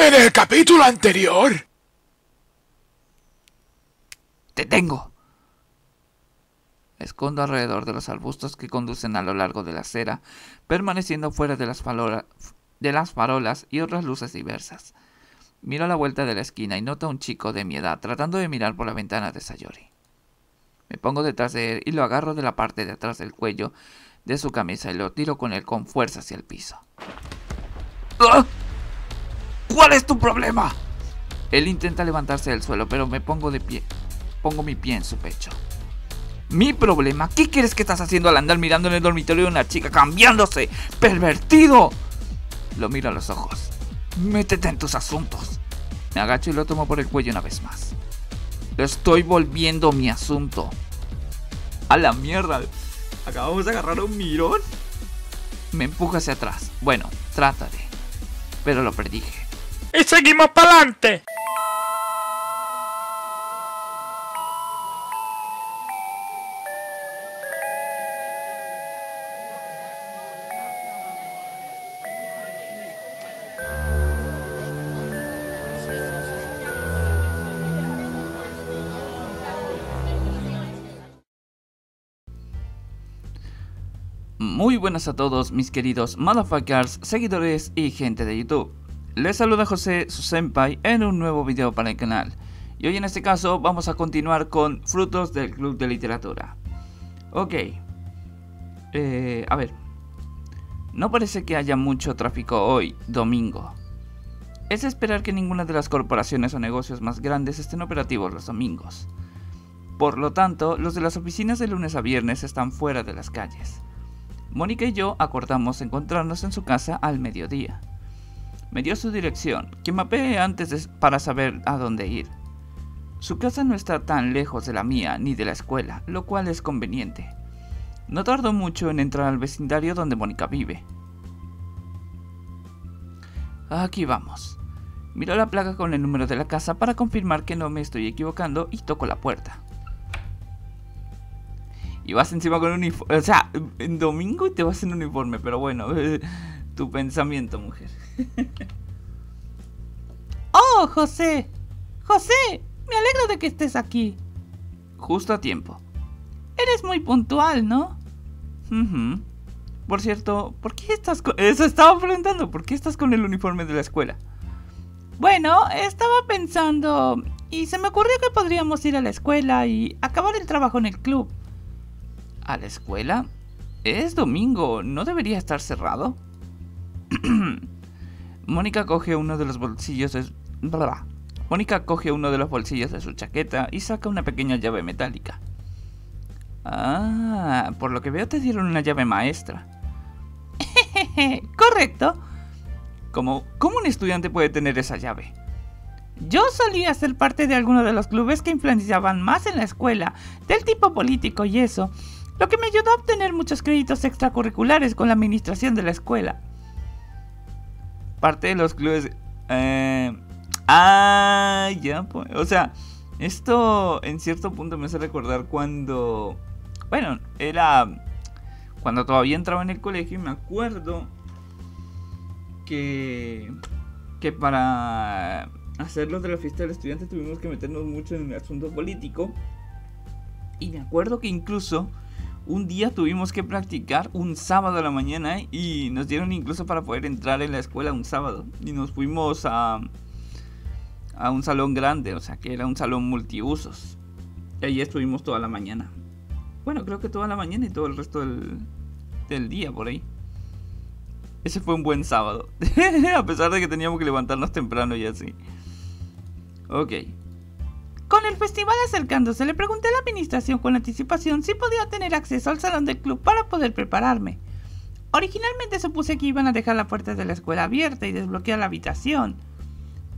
En el capítulo anterior. Te tengo. Escondo alrededor de los arbustos que conducen a lo largo de la acera, permaneciendo fuera de las, de las farolas y otras luces diversas. Miro a la vuelta de la esquina y noto a un chico de mi edad tratando de mirar por la ventana de Sayori. Me pongo detrás de él y lo agarro de la parte de atrás del cuello de su camisa y lo tiro con él con fuerza hacia el piso. ¡Ah! ¿Cuál es tu problema? Él intenta levantarse del suelo, pero me pongo de pie. Pongo mi pie en su pecho. ¿Mi problema? ¿Qué quieres que estás haciendo al andar mirando en el dormitorio de una chica cambiándose? ¡Pervertido! Lo miro a los ojos. Métete en tus asuntos. Me agacho y lo tomo por el cuello una vez más. Estoy volviendo mi asunto. A la mierda. Acabamos de agarrar un mirón. Me empuja hacia atrás. Bueno, trata de. Pero lo predije. Y seguimos para adelante. Muy buenas a todos mis queridos motherfuckers, seguidores y gente de YouTube. Les saluda José, su senpai, en un nuevo video para el canal. Y hoy en este caso vamos a continuar con Frutos del Club de Literatura. Ok. Eh, a ver. No parece que haya mucho tráfico hoy, domingo. Es esperar que ninguna de las corporaciones o negocios más grandes estén operativos los domingos. Por lo tanto, los de las oficinas de lunes a viernes están fuera de las calles. Mónica y yo acordamos encontrarnos en su casa al mediodía. Me dio su dirección, que mapeé antes para saber a dónde ir. Su casa no está tan lejos de la mía ni de la escuela, lo cual es conveniente. No tardó mucho en entrar al vecindario donde Mónica vive. Aquí vamos. Miro la placa con el número de la casa para confirmar que no me estoy equivocando y toco la puerta. Y vas encima con un uniforme. O sea, en domingo te vas en uniforme, pero bueno, tu pensamiento, mujer. ¡Oh, José! ¡José! Me alegro de que estés aquí. Justo a tiempo. Eres muy puntual, ¿no? Por cierto, ¿por qué estás con... Eso estaba preguntando, ¿por qué estás con el uniforme de la escuela? Bueno, estaba pensando... Y se me ocurrió que podríamos ir a la escuela y acabar el trabajo en el club. ¿A la escuela? Es domingo, ¿no debería estar cerrado? Mónica coge uno de los bolsillos de... Mónica coge uno de los bolsillos de su chaqueta y saca una pequeña llave metálica. Ah, por lo que veo te dieron una llave maestra. Correcto. ¿Cómo, ¿Cómo un estudiante puede tener esa llave? Yo solía ser parte de alguno de los clubes que influenciaban más en la escuela, del tipo político y eso, lo que me ayudó a obtener muchos créditos extracurriculares con la administración de la escuela. Parte de los clubes... Eh, ah, ya, pues. O sea, esto en cierto punto me hace recordar cuando... Bueno, era... Cuando todavía entraba en el colegio y me acuerdo que... Que para hacerlo de la fiesta del estudiante tuvimos que meternos mucho en el asunto político. Y me acuerdo que incluso un día tuvimos que practicar un sábado a la mañana y nos dieron incluso para poder entrar en la escuela un sábado. Y nos fuimos a, a un salón grande, o sea que era un salón multiusos. Y ahí estuvimos toda la mañana. Bueno, creo que toda la mañana y todo el resto del, del día por ahí. Ese fue un buen sábado. a pesar de que teníamos que levantarnos temprano y así. Ok. Con el festival acercándose, le pregunté a la administración con anticipación si podía tener acceso al salón del club para poder prepararme. Originalmente supuse que iban a dejar la puerta de la escuela abierta y desbloquear la habitación,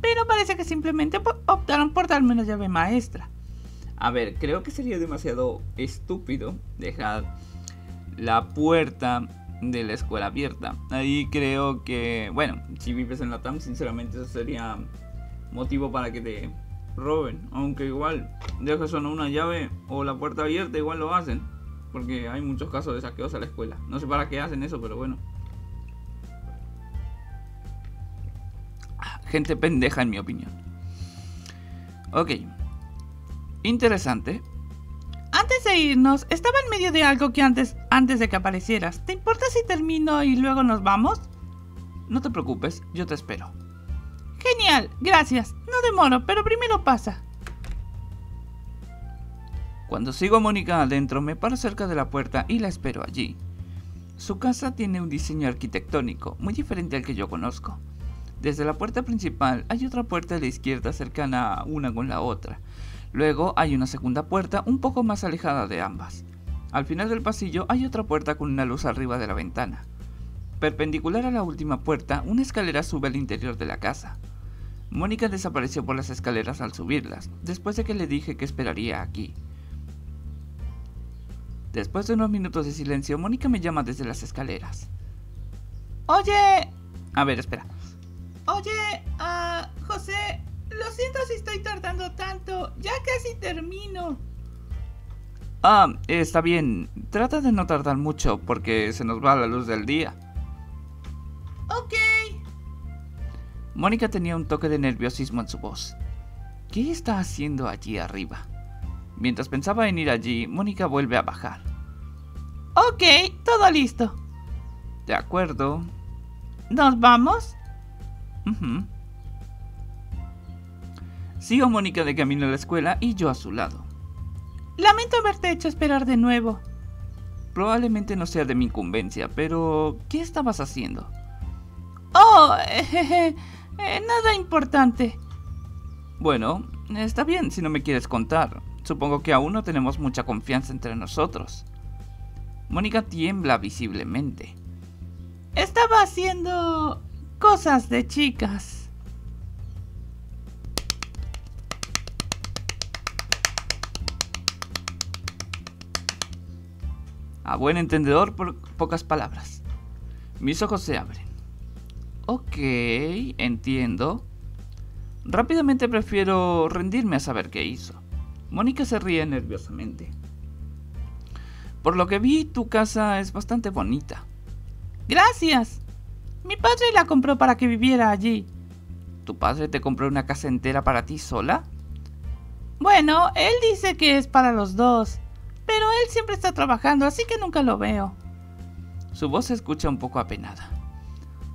pero parece que simplemente optaron por darme una llave maestra. A ver, creo que sería demasiado estúpido dejar la puerta de la escuela abierta. Ahí creo que, bueno, si vives en la TAM, sinceramente eso sería motivo para que te roben. Aunque igual dejas solo una llave o la puerta abierta, igual lo hacen. Porque hay muchos casos de saqueos a la escuela. No sé para qué hacen eso, pero bueno. Gente pendeja en mi opinión. Ok. Interesante. Antes de irnos, estaba en medio de algo que antes, antes de que aparecieras. ¿Te importa si termino y luego nos vamos? No te preocupes, yo te espero. Genial, gracias. No demoro, pero primero pasa. Cuando sigo a Mónica adentro, me paro cerca de la puerta y la espero allí. Su casa tiene un diseño arquitectónico muy diferente al que yo conozco. Desde la puerta principal hay otra puerta a la izquierda cercana una con la otra. Luego hay una segunda puerta un poco más alejada de ambas. Al final del pasillo hay otra puerta con una luz arriba de la ventana. Perpendicular a la última puerta, una escalera sube al interior de la casa. Mónica desapareció por las escaleras al subirlas, después de que le dije que esperaría aquí. Después de unos minutos de silencio, Mónica me llama desde las escaleras. Oye, A ver, espera. oye, ah, José, lo siento si estoy tardando tanto. Ya casi termino. Ah, está bien. Trata de no tardar mucho porque se nos va la luz del día. Ok. Mónica tenía un toque de nerviosismo en su voz. ¿Qué está haciendo allí arriba? Mientras pensaba en ir allí, Mónica vuelve a bajar. Ok, todo listo. De acuerdo. ¿Nos vamos? Sigo a Mónica de camino a la escuela y yo a su lado. Lamento haberte hecho esperar de nuevo. Probablemente no sea de mi incumbencia, pero ¿qué estabas haciendo? Oh, eh, eh, nada importante. Bueno, está bien si no me quieres contar. Supongo que aún no tenemos mucha confianza entre nosotros. Mónica tiembla visiblemente. Estaba haciendo cosas de chicas. A buen entendedor, por pocas palabras. Mis ojos se abren. Ok, entiendo. Rápidamente prefiero rendirme a saber qué hizo. Mónica se ríe nerviosamente. Por lo que vi, tu casa es bastante bonita. Gracias. Mi padre la compró para que viviera allí. ¿Tu padre te compró una casa entera para ti sola? Bueno, él dice que es para los dos, pero él siempre está trabajando, así que nunca lo veo. Su voz se escucha un poco apenada.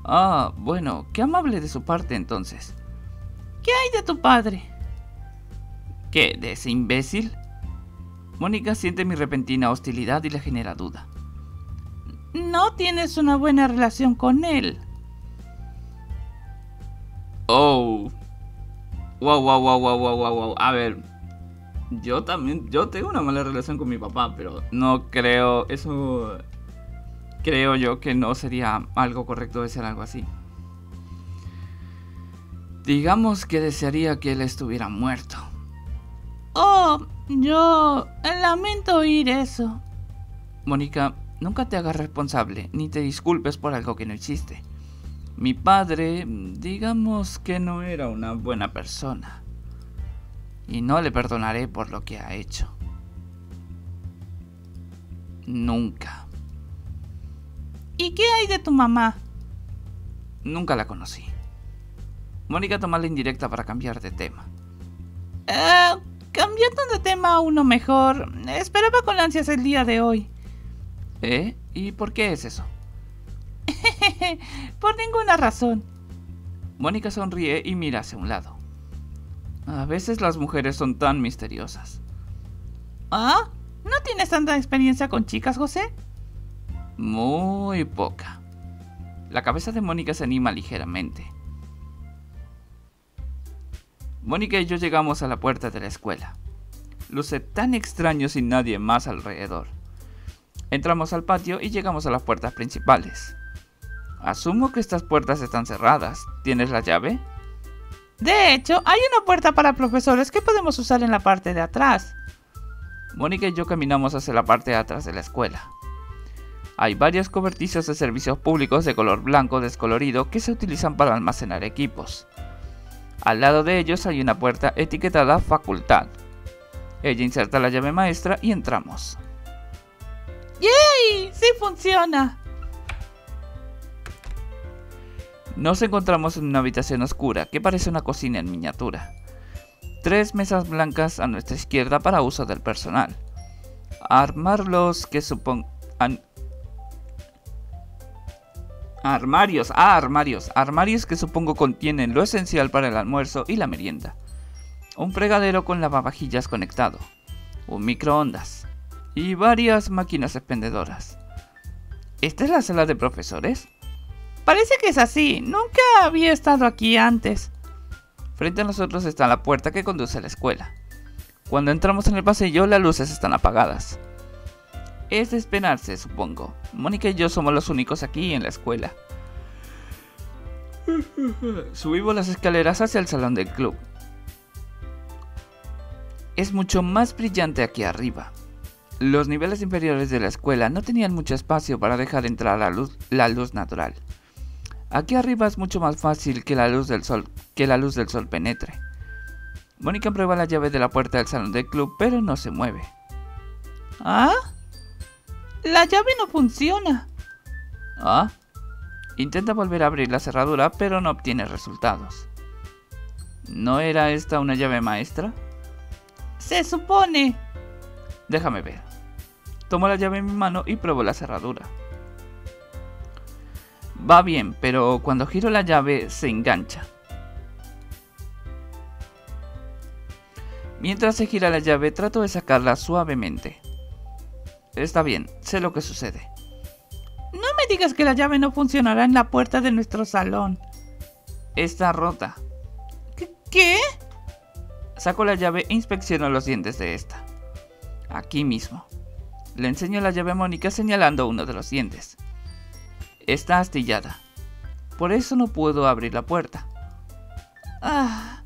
Ah, bueno, qué amable de su parte entonces. ¿Qué hay de tu padre? ¿Qué? ¿De ese imbécil? Mónica siente mi repentina hostilidad y le genera duda. No tienes una buena relación con él. Oh. Wow, wow, wow, wow, wow, wow, wow. A ver. Yo también, yo tengo una mala relación con mi papá, pero no creo, eso creo yo que no sería algo correcto decir algo así. Digamos que desearía que él estuviera muerto. Oh, yo lamento oír eso. Mónica, nunca te hagas responsable ni te disculpes por algo que no hiciste. Mi padre, digamos que no era una buena persona. Y no le perdonaré por lo que ha hecho. Nunca. ¿Y qué hay de tu mamá? Nunca la conocí. Mónica toma la indirecta para cambiar de tema. Eh, cambiando de tema a uno mejor, esperaba con ansias el día de hoy. ¿Eh? ¿Y por qué es eso? Por ninguna razón. Mónica sonríe y mira hacia un lado. A veces las mujeres son tan misteriosas. ¿Ah? ¿No tienes tanta experiencia con chicas, José? Muy poca. La cabeza de Mónica se anima ligeramente. Mónica y yo llegamos a la puerta de la escuela. Luce tan extraño sin nadie más alrededor. Entramos al patio y llegamos a las puertas principales. Asumo que estas puertas están cerradas. ¿Tienes la llave? De hecho, hay una puerta para profesores que podemos usar en la parte de atrás. Mónica y yo caminamos hacia la parte de atrás de la escuela. Hay varios cobertizos de servicios públicos de color blanco descolorido que se utilizan para almacenar equipos. Al lado de ellos hay una puerta etiquetada Facultad. Ella inserta la llave maestra y entramos. ¡Yay! ¡Sí funciona! Nos encontramos en una habitación oscura que parece una cocina en miniatura. Tres mesas blancas a nuestra izquierda para uso del personal. Armarlos que supongo... Armarios, ah, armarios. Armarios que supongo contienen lo esencial para el almuerzo y la merienda. Un fregadero con lavavajillas conectado. Un microondas. Y varias máquinas expendedoras. ¿Esta es la sala de profesores? Parece que es así. Nunca había estado aquí antes. Frente a nosotros está la puerta que conduce a la escuela. Cuando entramos en el pasillo, las luces están apagadas. Es de esperarse, supongo. Mónica y yo somos los únicos aquí en la escuela. Subimos las escaleras hacia el salón del club. Es mucho más brillante aquí arriba. Los niveles inferiores de la escuela no tenían mucho espacio para dejar entrar la luz, la luz natural. Aquí arriba es mucho más fácil que la luz del sol, que la luz del sol penetre. Mónica prueba la llave de la puerta del salón del club, pero no se mueve. ¿Ah? La llave no funciona. ¿Ah? Intenta volver a abrir la cerradura, pero no obtiene resultados. ¿No era esta una llave maestra? Se supone. Déjame ver. Tomo la llave en mi mano y pruebo la cerradura. Va bien, pero cuando giro la llave se engancha. Mientras se gira la llave trato de sacarla suavemente. Está bien, sé lo que sucede. No me digas que la llave no funcionará en la puerta de nuestro salón. Está rota. ¿Qué? Saco la llave e inspecciono los dientes de esta. Aquí mismo. Le enseño la llave a Mónica señalando uno de los dientes. Está astillada. Por eso no puedo abrir la puerta. Ah,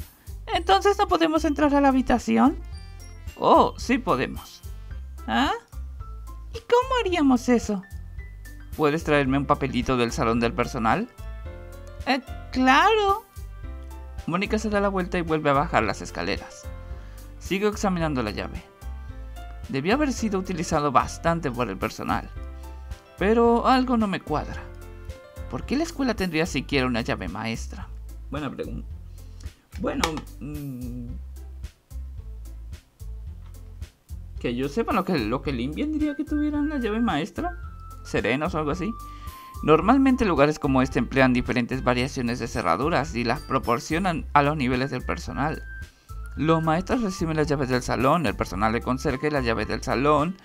¿entonces no podemos entrar a la habitación? Oh, sí podemos. ¿Ah? ¿Y cómo haríamos eso? ¿Puedes traerme un papelito del salón del personal? Eh, claro. Mónica se da la vuelta y vuelve a bajar las escaleras. Sigo examinando la llave. Debió haber sido utilizado bastante por el personal. Pero algo no me cuadra. ¿Por qué la escuela tendría siquiera una llave maestra? Buena pregunta. Bueno, mmm, que yo sepa lo que, lo que limpian diría que tuvieran la llave maestra. Serenos o algo así. Normalmente lugares como este emplean diferentes variaciones de cerraduras y las proporcionan a los niveles del personal. Los maestros reciben las llaves del salón, el personal de conserje las llaves del salón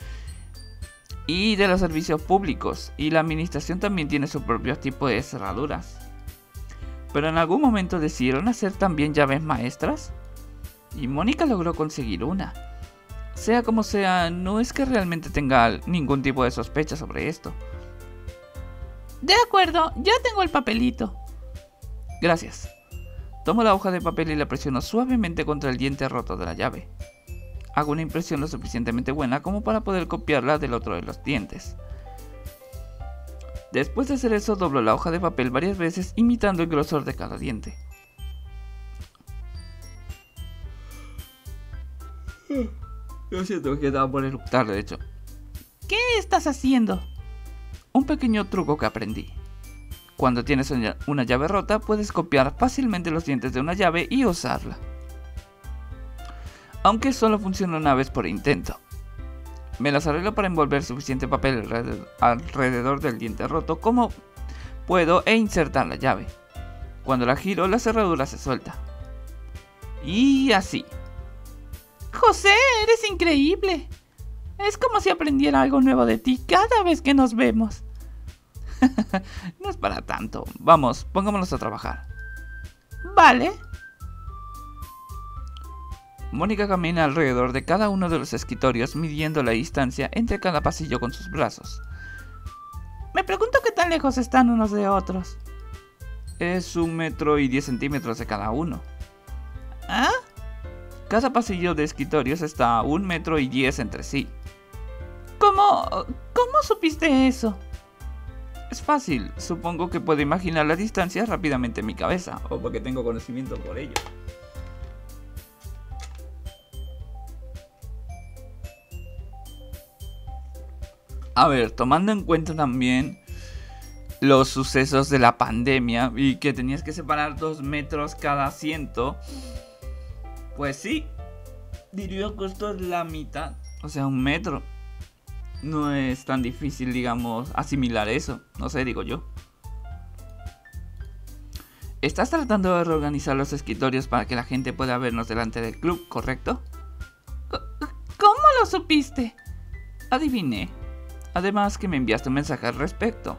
y de los servicios públicos, y la administración también tiene su propio tipo de cerraduras. Pero en algún momento decidieron hacer también llaves maestras, y Mónica logró conseguir una. Sea como sea, no es que realmente tenga ningún tipo de sospecha sobre esto. De acuerdo, ya tengo el papelito. Gracias. Tomo la hoja de papel y la presiono suavemente contra el diente roto de la llave hago una impresión lo suficientemente buena como para poder copiarla del otro de los dientes. Después de hacer eso, doblo la hoja de papel varias veces imitando el grosor de cada diente. Lo siento, que estaba por eructar, de hecho. ¿Qué estás haciendo? Un pequeño truco que aprendí. Cuando tienes una llave rota, puedes copiar fácilmente los dientes de una llave y usarla aunque solo funciona una vez por intento. Me las arreglo para envolver suficiente papel alrededor del diente roto como puedo e insertar la llave. Cuando la giro, la cerradura se suelta. Y así. José, eres increíble. Es como si aprendiera algo nuevo de ti cada vez que nos vemos. no es para tanto. Vamos, pongámonos a trabajar. Vale. Mónica camina alrededor de cada uno de los escritorios midiendo la distancia entre cada pasillo con sus brazos. Me pregunto qué tan lejos están unos de otros. Es un metro y diez centímetros de cada uno. ¿Ah? Cada pasillo de escritorios está a un metro y diez entre sí. ¿Cómo... ¿Cómo supiste eso? Es fácil, supongo que puedo imaginar la distancia rápidamente en mi cabeza, o porque tengo conocimiento por ello. A ver, tomando en cuenta también los sucesos de la pandemia y que tenías que separar dos metros cada asiento, pues sí, diría que esto es la mitad, o sea, un metro. No es tan difícil, digamos, asimilar eso, no sé, digo yo. Estás tratando de reorganizar los escritorios para que la gente pueda vernos delante del club, ¿correcto? ¿Cómo lo supiste? Adiviné. Además que me enviaste un mensaje al respecto.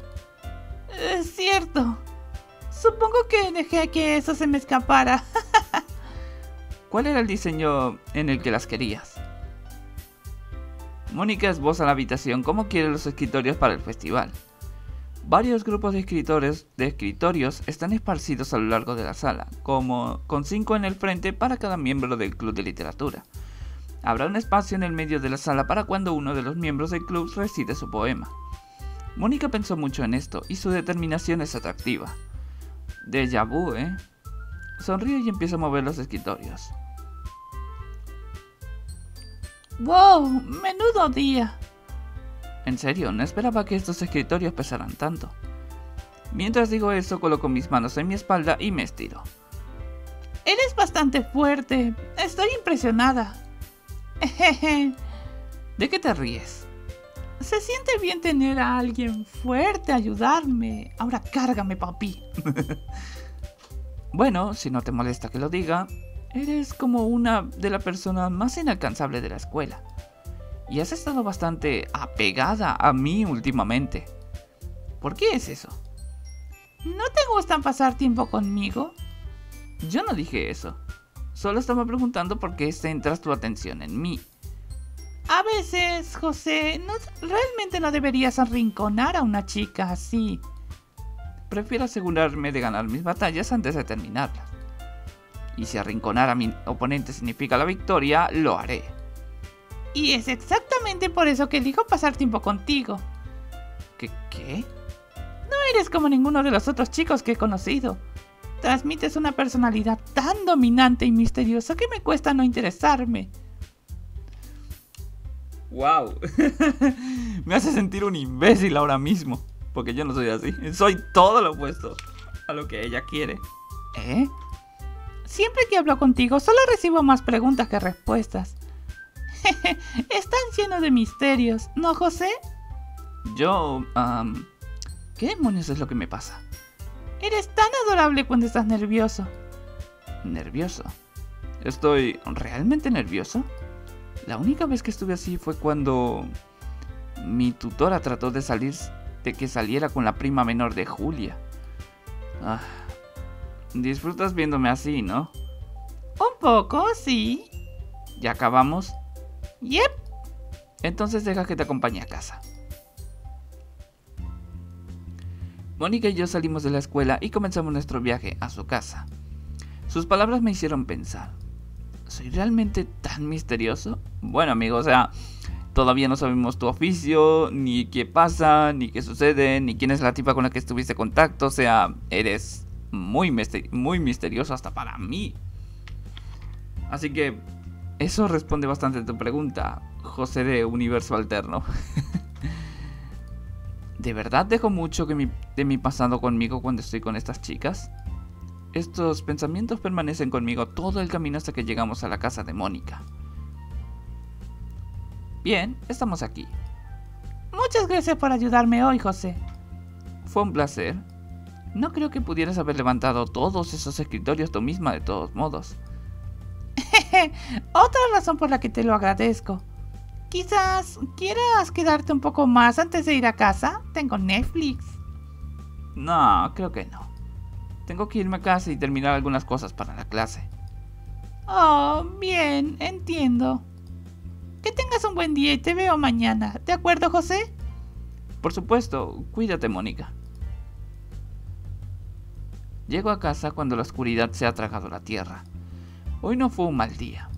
Es cierto. Supongo que dejé que eso se me escapara. ¿Cuál era el diseño en el que las querías? Mónica esboza la habitación cómo quiere los escritorios para el festival. Varios grupos de escritores de escritorios están esparcidos a lo largo de la sala, como con cinco en el frente para cada miembro del club de literatura. Habrá un espacio en el medio de la sala para cuando uno de los miembros del club recite su poema. Mónica pensó mucho en esto y su determinación es atractiva. Deja vu, ¿eh? Sonríe y empieza a mover los escritorios. ¡Wow! ¡Menudo día! En serio, no esperaba que estos escritorios pesaran tanto. Mientras digo eso, coloco mis manos en mi espalda y me estiro. Eres bastante fuerte. Estoy impresionada. ¿De qué te ríes? Se siente bien tener a alguien fuerte ayudarme. Ahora cárgame, papi. bueno, si no te molesta que lo diga, eres como una de las personas más inalcanzables de la escuela y has estado bastante apegada a mí últimamente. ¿Por qué es eso? ¿No te gusta pasar tiempo conmigo? Yo no dije eso. Solo estaba preguntando por qué centras tu atención en mí. A veces, José, no, realmente no deberías arrinconar a una chica así. Prefiero asegurarme de ganar mis batallas antes de terminarlas. Y si arrinconar a mi oponente significa la victoria, lo haré. Y es exactamente por eso que elijo pasar tiempo contigo. ¿Qué qué? No eres como ninguno de los otros chicos que he conocido. Transmites una personalidad tan dominante y misteriosa que me cuesta no interesarme. ¡Wow! me hace sentir un imbécil ahora mismo. Porque yo no soy así. Soy todo lo opuesto a lo que ella quiere. ¿Eh? Siempre que hablo contigo solo recibo más preguntas que respuestas. Están llenos de misterios, ¿no, José? Yo... ¿Qué demonios es lo que me pasa? Eres tan adorable cuando estás nervioso. ¿Nervioso? ¿Estoy realmente nervioso? La única vez que estuve así fue cuando mi tutora trató de salir de que saliera con la prima menor de Julia. Ah, disfrutas viéndome así, ¿no? Un poco, sí. ¿Ya acabamos? Yep. Entonces deja que te acompañe a casa. Mónica y yo salimos de la escuela y comenzamos nuestro viaje a su casa. Sus palabras me hicieron pensar. ¿Soy realmente tan misterioso? Bueno, amigo, o sea, todavía no sabemos tu oficio, ni qué pasa, ni qué sucede, ni quién es la tipa con la que estuviste en contacto. O sea, eres muy, muy misterioso hasta para mí. Así que eso responde bastante a tu pregunta, José de Universo Alterno. ¿De verdad dejo mucho de mi pasado conmigo cuando estoy con estas chicas? Estos pensamientos permanecen conmigo todo el camino hasta que llegamos a la casa de Mónica. Bien, estamos aquí. Muchas gracias por ayudarme hoy, José. Fue un placer. No creo que pudieras haber levantado todos esos escritorios tú misma de todos modos. Otra razón por la que te lo agradezco. Quizás quieras quedarte un poco más antes de ir a casa. Tengo Netflix. No, creo que no. Tengo que irme a casa y terminar algunas cosas para la clase. Oh, bien, entiendo. Que tengas un buen día y te veo mañana. ¿De acuerdo, José? Por supuesto, cuídate, Mónica. Llego a casa cuando la oscuridad se ha tragado la tierra. Hoy no fue un mal día.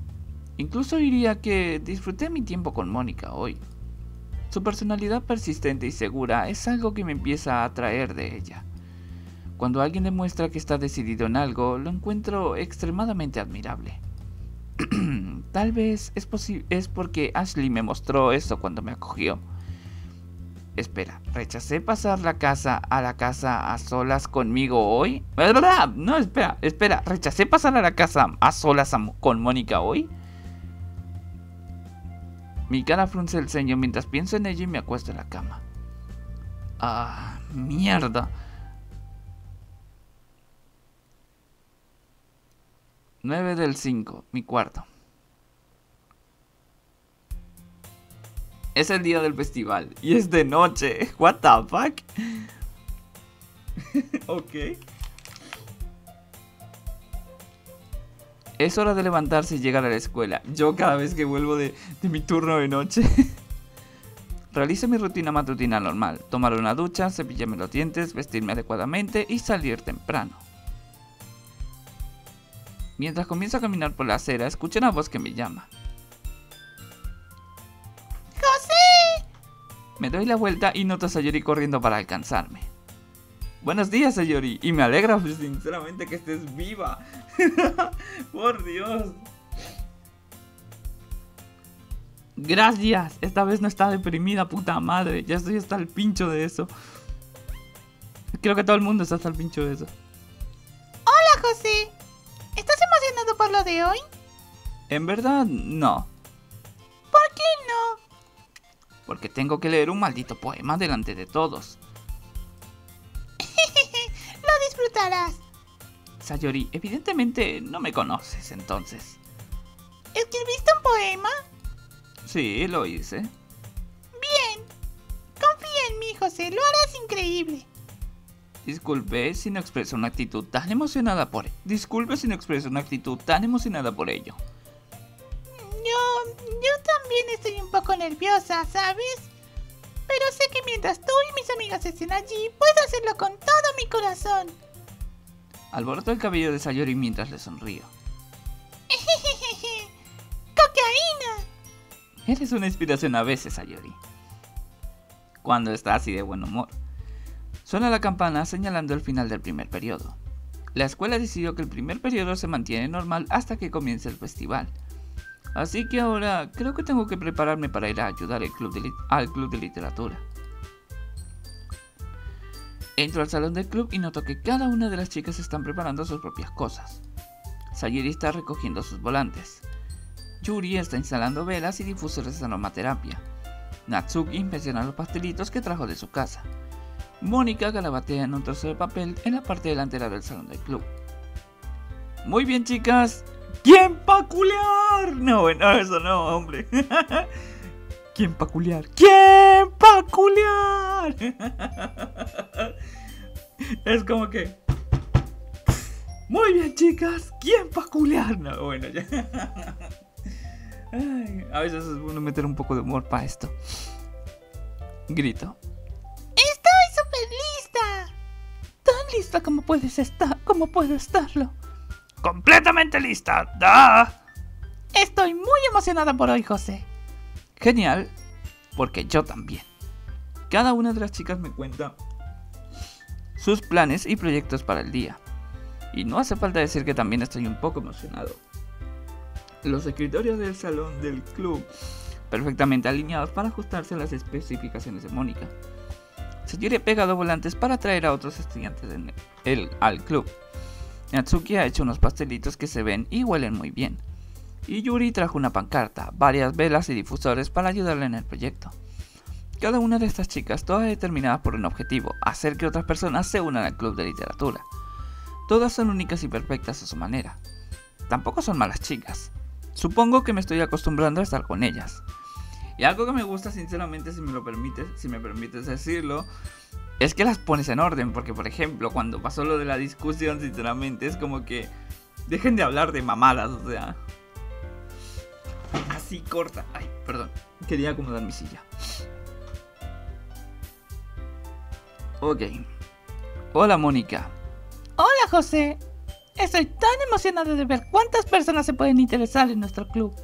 Incluso diría que disfruté mi tiempo con Mónica hoy. Su personalidad persistente y segura es algo que me empieza a atraer de ella. Cuando alguien demuestra que está decidido en algo, lo encuentro extremadamente admirable. Tal vez es, es porque Ashley me mostró eso cuando me acogió. Espera, ¿rechacé pasar la casa a la casa a solas conmigo hoy? No, espera, espera, ¿rechacé pasar a la casa a solas con Mónica hoy? Mi cara frunce el ceño mientras pienso en ella y me acuesto en la cama. Ah, mierda. 9 del 5, mi cuarto. Es el día del festival y es de noche. What the fuck? ok. Es hora de levantarse y llegar a la escuela. Yo cada vez que vuelvo de, mi turno de noche. Realice mi rutina matutina normal. Tomar una ducha, cepillarme los dientes, vestirme adecuadamente y salir temprano. Mientras comienzo a caminar por la acera, escucho una voz que me llama. Me doy la vuelta y noto a Sayori corriendo para alcanzarme. Buenos días, Sayori. Y me alegra pues, sinceramente que estés viva. Por Dios. Gracias. Esta vez no está deprimida, puta madre. Ya estoy hasta el pincho de eso. Creo que todo el mundo está hasta el pincho de eso. Hola, José. ¿Estás emocionado por lo de hoy? En verdad, no porque tengo que leer un maldito poema delante de todos. Lo disfrutarás. Sayori, evidentemente no me conoces entonces. ¿Escribiste un poema? Sí, lo hice. Bien. Confía en mí, José. Lo harás increíble. Disculpe si no expreso una actitud tan emocionada por... Disculpe si no expreso una actitud tan emocionada por ello. Yo, yo también estoy un poco nerviosa, ¿sabes? Pero sé que mientras tú y mis amigas estén allí, puedo hacerlo con todo mi corazón. Alboroto el cabello de Sayori mientras le sonrío. ¡Cocaína! Eres una inspiración a veces, Sayori. Cuando está así de buen humor. Suena la campana señalando el final del primer periodo. La escuela decidió que el primer periodo se mantiene normal hasta que comience el festival. Así que ahora creo que tengo que prepararme para ir a ayudar al club de, literatura. Entro al salón del club y noto que cada una de las chicas están preparando sus propias cosas. Sayuri está recogiendo sus volantes. Yuri está instalando velas y difusores de aromaterapia. Natsuki inspecciona los pastelitos que trajo de su casa. Mónica galabatea en un trozo de papel en la parte delantera del salón del club. Muy bien chicas, ¿Quién peculiar? No, bueno, eso no, hombre. ¿Quién peculiar? ¿Quién peculiar? Es como que. Muy bien, chicas. ¿Quién peculiar? No, bueno, ya. a veces es bueno meter un poco de humor para esto. Grito. Estoy súper lista. Tan lista como puedes estar, como puedo estarlo completamente lista. ¡Da! Estoy muy emocionada por hoy, José. Genial, porque yo también. Cada una de las chicas me cuenta sus planes y proyectos para el día. Y no hace falta decir que también estoy un poco emocionado. Los escritorios del salón del club perfectamente alineados para ajustarse a las especificaciones de Mónica. Se he pegado volantes para atraer a otros estudiantes al club. Natsuki ha hecho unos pastelitos que se ven y huelen muy bien. Y Yuri trajo una pancarta, varias velas y difusores para ayudarle en el proyecto. Cada una de estas chicas, todas determinadas por un objetivo, hacer que otras personas se unan al club de literatura. Todas son únicas y perfectas a su manera. Tampoco son malas chicas. Supongo que me estoy acostumbrando a estar con ellas. Y algo que me gusta sinceramente, si me lo permites, si me permites decirlo, es que las pones en orden, porque por ejemplo, cuando pasó lo de la discusión, sinceramente, es como que dejen de hablar de mamadas, o sea. Así corta. Ay, perdón. Quería acomodar mi silla. Ok. Hola, Mónica. Hola, José. Estoy tan emocionado de ver cuántas personas se pueden interesar en nuestro club.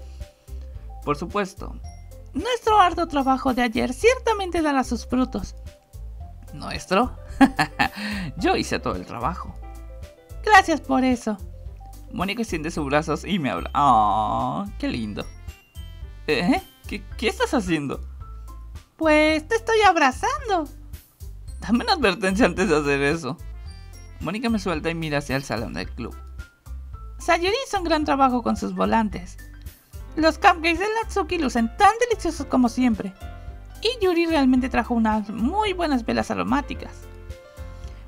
Por supuesto. Nuestro arduo trabajo de ayer ciertamente dará sus frutos. ¿Nuestro? Yo hice todo el trabajo. Gracias por eso. Mónica extiende sus brazos y me habla. ¡Oh, qué lindo! ¿Eh? ¿Qué, ¿Qué, estás haciendo? Pues te estoy abrazando. Dame una advertencia antes de hacer eso. Mónica me suelta y mira hacia el salón del club. Sayuri hizo un gran trabajo con sus volantes. Los cupcakes de Natsuki lucen tan deliciosos como siempre. Y Yuri realmente trajo unas muy buenas velas aromáticas.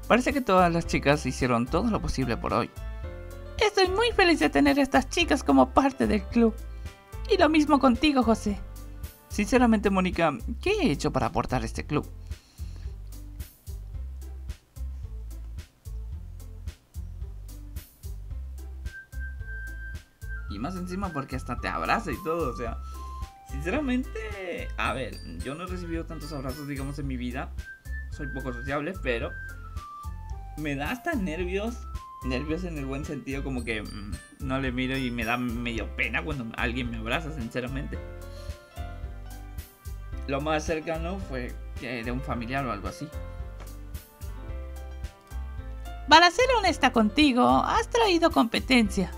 Parece que todas las chicas hicieron todo lo posible por hoy. Estoy muy feliz de tener a estas chicas como parte del club. Y lo mismo contigo, José. Sinceramente, Mónica, ¿qué he hecho para aportar a este club? Y más encima porque hasta te abraza y todo, o sea, sinceramente, a ver, yo no he recibido tantos abrazos, digamos, en mi vida. Soy poco sociable, pero me da hasta nervios, nervios en el buen sentido, como que mm, no le miro y me da medio pena cuando alguien me abraza, sinceramente. Lo más cercano fue que de un familiar o algo así. Para ser honesta contigo, has traído competencia.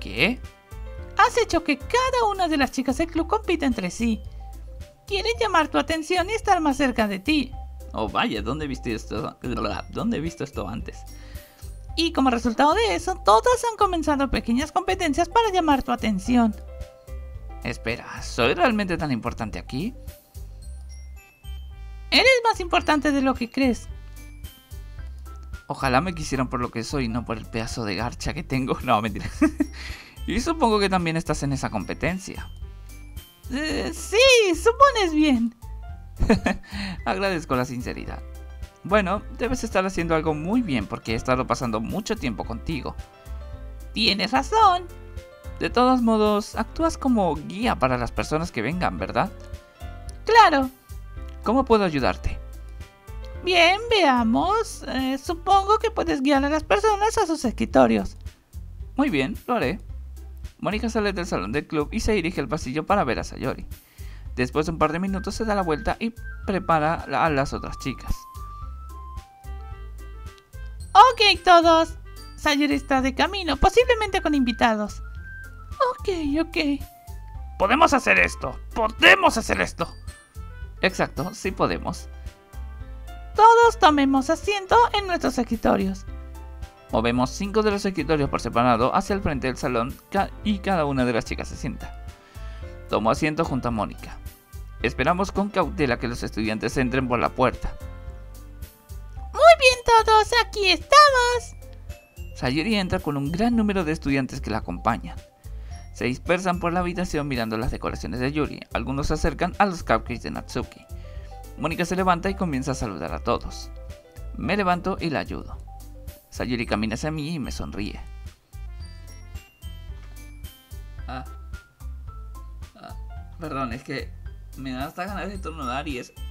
¿Qué? Has hecho que cada una de las chicas del club compita entre sí. Quieren llamar tu atención y estar más cerca de ti. Oh, vaya, ¿dónde viste esto? ¿Dónde he visto esto antes? Y como resultado de eso, todas han comenzado pequeñas competencias para llamar tu atención. Espera, ¿soy realmente tan importante aquí? Eres más importante de lo que crees. Ojalá me quisieran por lo que soy, no por el pedazo de garcha que tengo. No, mentira. Y supongo que también estás en esa competencia. Eh, sí, supones bien. Agradezco la sinceridad. Bueno, debes estar haciendo algo muy bien porque he estado pasando mucho tiempo contigo. Tienes razón. De todos modos, actúas como guía para las personas que vengan, ¿verdad? Claro. ¿Cómo puedo ayudarte? Bien, veamos. Eh, supongo que puedes guiar a las personas a sus escritorios. Muy bien, lo haré. Mónica sale del salón del club y se dirige al pasillo para ver a Sayori. Después de un par de minutos se da la vuelta y prepara a las otras chicas. Ok, todos. Sayori está de camino, posiblemente con invitados. Ok, ok. Podemos hacer esto. Podemos hacer esto. Exacto, sí podemos. Todos tomemos asiento en nuestros escritorios. Movemos cinco de los escritorios por separado hacia el frente del salón y cada una de las chicas se sienta. Tomo asiento junto a Mónica. Esperamos con cautela que los estudiantes entren por la puerta. Muy bien todos, aquí estamos. Sayuri entra con un gran número de estudiantes que la acompañan. Se dispersan por la habitación mirando las decoraciones de Yuri. Algunos se acercan a los cupcakes de Natsuki. Mónica se levanta y comienza a saludar a todos. Me levanto y la ayudo. Sayuri camina hacia mí y me sonríe. Ah. ah. Perdón, es que me da hasta ganas de estornudar y es.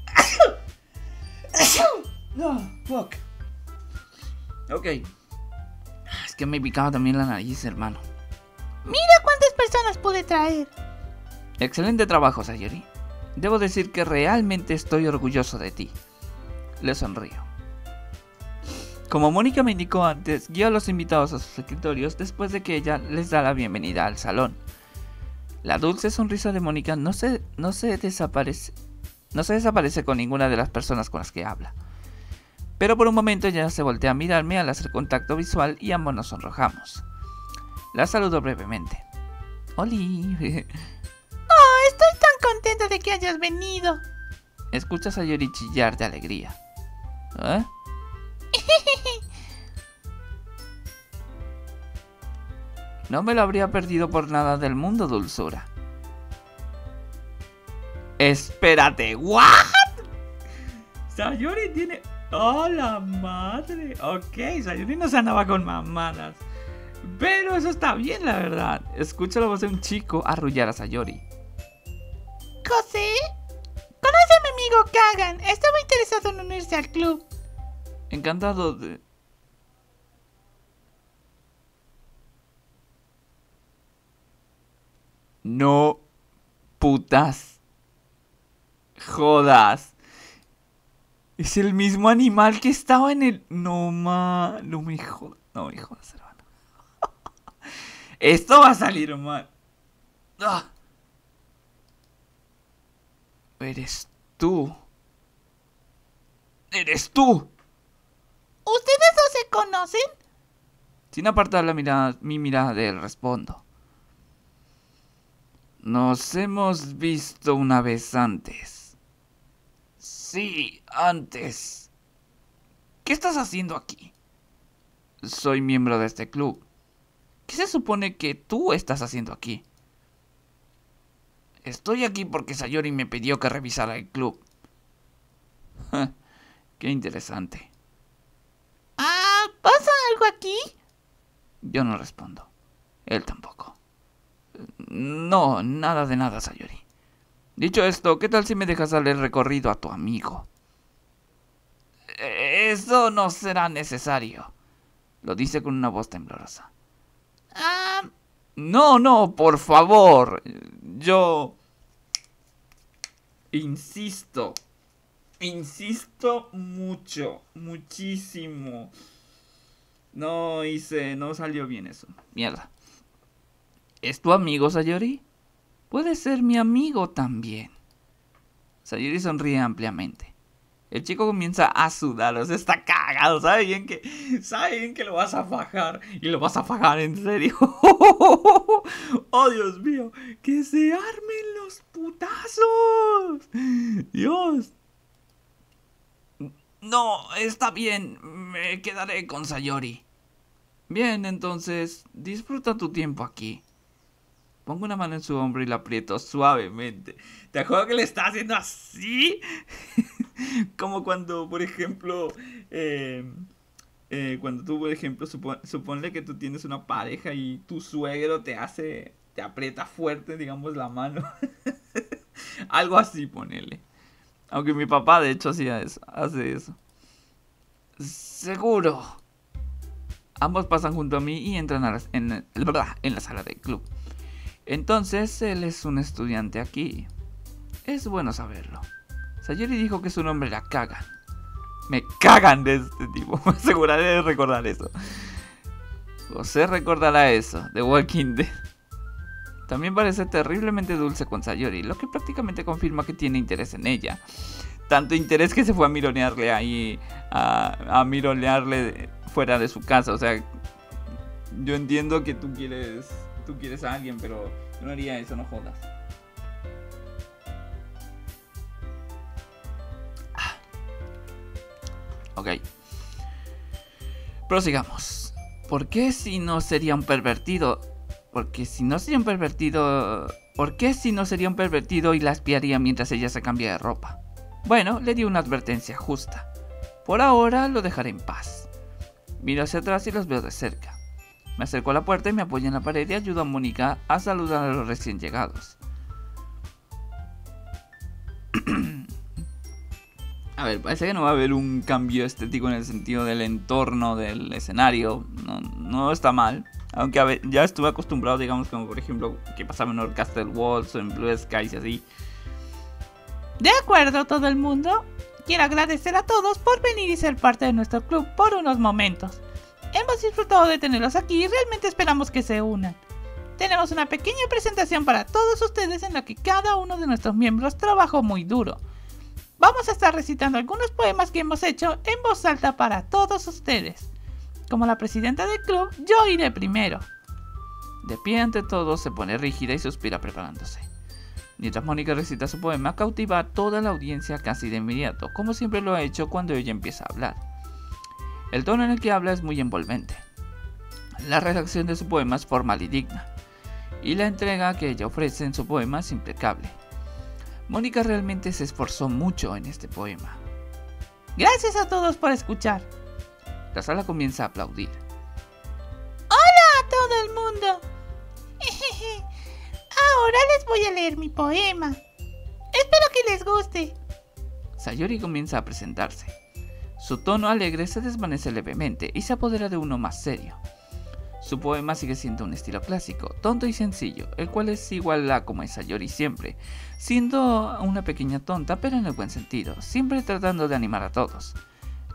No, fuck. Ok. Es que me picaba también la nariz, hermano. Mira cuántas personas pude traer. Excelente trabajo, Sayori. Debo decir que realmente estoy orgulloso de ti. Le sonrío. Como Mónica me indicó antes, guío a los invitados a sus escritorios después de que ella les da la bienvenida al salón. La dulce sonrisa de Mónica no se, no se desaparece. No se desaparece con ninguna de las personas con las que habla. Pero por un momento ella se voltea a mirarme al hacer contacto visual y ambos nos sonrojamos. La saludo brevemente. ¡Oli! ¡Oh, estoy tan contenta de que hayas venido! Escuchas a Yori chillar de alegría. ¿Eh? No me lo habría perdido por nada del mundo, dulzura. Espérate, ¿what? Sayori tiene. ¡Oh, la madre! Ok, Sayori no se andaba con mamadas. Pero eso está bien, la verdad. Escucho la voz de un chico arrullar a Sayori. ¿José? Conoce a mi amigo Kagan. Estaba interesado en unirse al club. Encantado de... No putas. Jodas. Es el mismo animal que estaba en el... No, ma... No me jodas. No me jodas, hermano. Esto va a salir mal. Ah. Eres tú. Eres tú. ¿Ustedes no se conocen? Sin apartar la mirada, mi mirada de él, respondo. Nos hemos visto una vez antes. Sí, antes. ¿Qué estás haciendo aquí? Soy miembro de este club. ¿Qué se supone que tú estás haciendo aquí? Estoy aquí porque Sayori me pidió que revisara el club. Qué interesante. ¿Pasa algo aquí? Yo no respondo. Él tampoco. No, nada de nada, Sayori. Dicho esto, ¿qué tal si me dejas darle el recorrido a tu amigo? Eso no será necesario. Lo dice con una voz temblorosa. Ah, No, no, por favor. Yo... Insisto. Insisto mucho, muchísimo. No hice, no salió bien eso. Mierda. ¿Es tu amigo, Sayori? Puede ser mi amigo también. Sayori sonríe ampliamente. El chico comienza a sudar, o sea, está cagado, sabe bien que, sabe bien que lo vas a fajar y lo vas a fajar en serio. Oh, Dios mío, que se armen los putazos. Dios. No, está bien, me quedaré con Sayori. Bien, entonces, disfruta tu tiempo aquí. Pongo una mano en su hombro y la aprieto suavemente. ¿Te acuerdas que le está haciendo así? Como cuando, por ejemplo, eh, eh, cuando tú, por ejemplo, supo- suponle que tú tienes una pareja y tu suegro te hace, te aprieta fuerte, digamos, la mano. Algo así, ponele. Aunque mi papá, de hecho, hacía eso, hace eso. Seguro. Ambos pasan junto a mí y entran en la sala del club. Entonces, él es un estudiante aquí. Es bueno saberlo. Sayori dijo que su nombre la cagan. Me cagan de este tipo. Me aseguraré de recordar eso. José recordará eso, de Walking Dead. También parece terriblemente dulce con Sayori, lo que prácticamente confirma que tiene interés en ella. Tanto interés que se fue a mironearle ahí, a, a mironearle fuera de su casa. O sea, yo entiendo que tú quieres, tú quieres a alguien, pero yo no haría eso, no jodas. Ok. Prosigamos. ¿Por qué si no sería un pervertido? Porque si no sería un pervertido... ¿Por qué si no sería un pervertido y la espiaría mientras ella se cambia de ropa? Bueno, le di una advertencia justa. Por ahora lo dejaré en paz. Miro hacia atrás y los veo de cerca. Me acerco a la puerta y me apoyo en la pared y ayudo a Mónica a saludar a los recién llegados. A ver, parece que no va a haber un cambio estético en el sentido del entorno del escenario. No, no está mal. Aunque a ver, ya estuve acostumbrado, digamos, como por ejemplo, que pasaba en Orchestra Waltz o en Blue Skies y así. de acuerdo todo el mundo. Quiero agradecer a todos por venir y ser parte de nuestro club por unos momentos. Hemos disfrutado de tenerlos aquí y realmente esperamos que se unan. Tenemos una pequeña presentación para todos ustedes en la que cada uno de nuestros miembros trabajó muy duro. Vamos a estar recitando algunos poemas que hemos hecho en voz alta para todos ustedes. Como la presidenta del club, yo iré primero. De pie ante todos, se pone rígida y suspira preparándose. Mientras Mónica recita su poema, cautiva a toda la audiencia casi de inmediato, como siempre lo ha hecho cuando ella empieza a hablar. El tono en el que habla es muy envolvente. La redacción de su poema es formal y digna, y la entrega que ella ofrece en su poema es impecable. Mónica realmente se esforzó mucho en este poema. Gracias a todos por escuchar. La sala comienza a aplaudir. a todo el mundo. Ahora les voy a leer mi poema. Espero que les guste. Sayori comienza a presentarse. Su tono alegre se desvanece levemente y se apodera de uno más serio. Su poema sigue siendo un estilo clásico, tonto y sencillo, el cual es igual a como es Sayori siempre, siendo una pequeña tonta pero en el buen sentido, siempre tratando de animar a todos.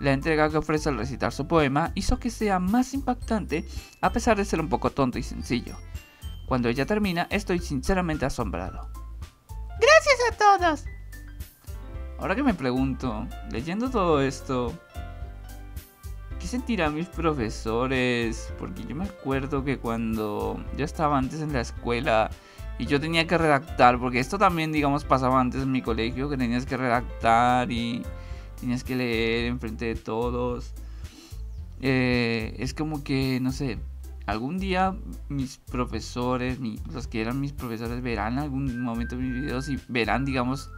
La entrega que ofrece al recitar su poema hizo que sea más impactante a pesar de ser un poco tonto y sencillo. Cuando ella termina, estoy sinceramente asombrado. Gracias a todos. Ahora que me pregunto, leyendo todo esto, ¿qué sentirán mis profesores? Porque yo me acuerdo que cuando yo estaba antes en la escuela y yo tenía que redactar, porque esto también, digamos, pasaba antes en mi colegio, que tenías que redactar y tenías que leer enfrente de todos. Eh, es como que, no sé, algún día mis profesores, los que eran mis profesores, verán algún momento mis videos y verán, digamos,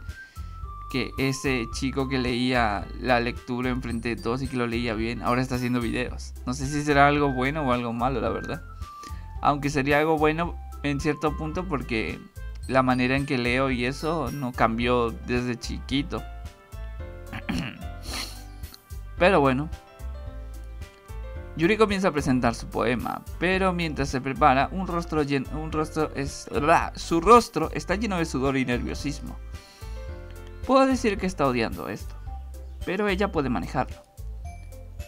que ese chico que leía la lectura enfrente de todos y que lo leía bien, ahora está haciendo videos. No sé si será algo bueno o algo malo, la verdad. Aunque sería algo bueno en cierto punto porque la manera en que leo y eso no cambió desde chiquito. Pero bueno. Yuri comienza a presentar su poema, pero mientras se prepara, un rostro un rostro es, su rostro está lleno de sudor y nerviosismo. Puedo decir que está odiando esto, pero ella puede manejarlo.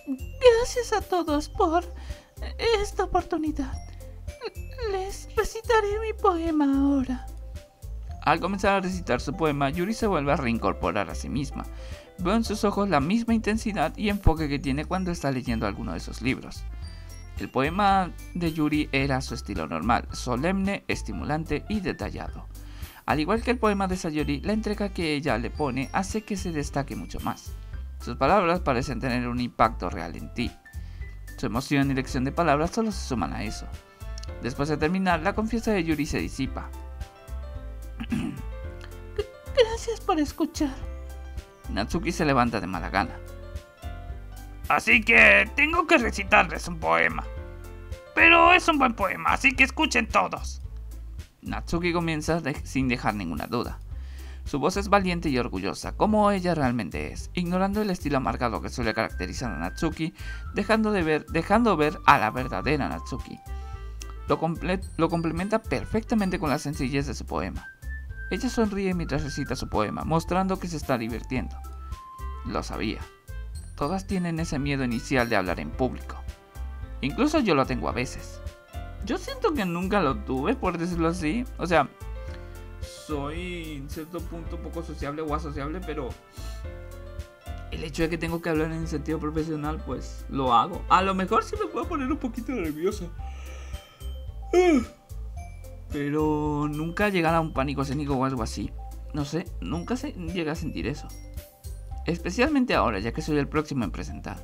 Gracias a todos por esta oportunidad. Les recitaré mi poema ahora. Al comenzar a recitar su poema, Yuri se vuelve a reincorporar a sí misma. Veo en sus ojos la misma intensidad y enfoque que tiene cuando está leyendo alguno de esos libros. El poema de Yuri era su estilo normal, solemne, estimulante y detallado. Al igual que el poema de Sayori, la entrega que ella le pone hace que se destaque mucho más. Sus palabras parecen tener un impacto real en ti. Su emoción y lección de palabras solo se suman a eso. Después de terminar, la confianza de Yuri se disipa. Gracias por escuchar. Natsuki se levanta de mala gana. Así que tengo que recitarles un poema. Pero es un buen poema, así que escuchen todos. Natsuki comienza sin dejar ninguna duda. Su voz es valiente y orgullosa, como ella realmente es, ignorando el estilo amargado que suele caracterizar a Natsuki, dejando, de ver, dejando ver a la verdadera Natsuki. Lo, lo complementa perfectamente con la sencillez de su poema. Ella sonríe mientras recita su poema, mostrando que se está divirtiendo. Lo sabía. Todas tienen ese miedo inicial de hablar en público. Incluso yo lo tengo a veces. Yo siento que nunca lo tuve, por decirlo así. O sea, soy en cierto punto un poco sociable o asociable, pero el hecho de que tengo que hablar en sentido profesional, pues lo hago. A lo mejor sí me puedo poner un poquito nervioso. Pero nunca llegar a un pánico escénico o algo así. No sé, nunca se llega a sentir eso. Especialmente ahora, ya que soy el próximo en presentar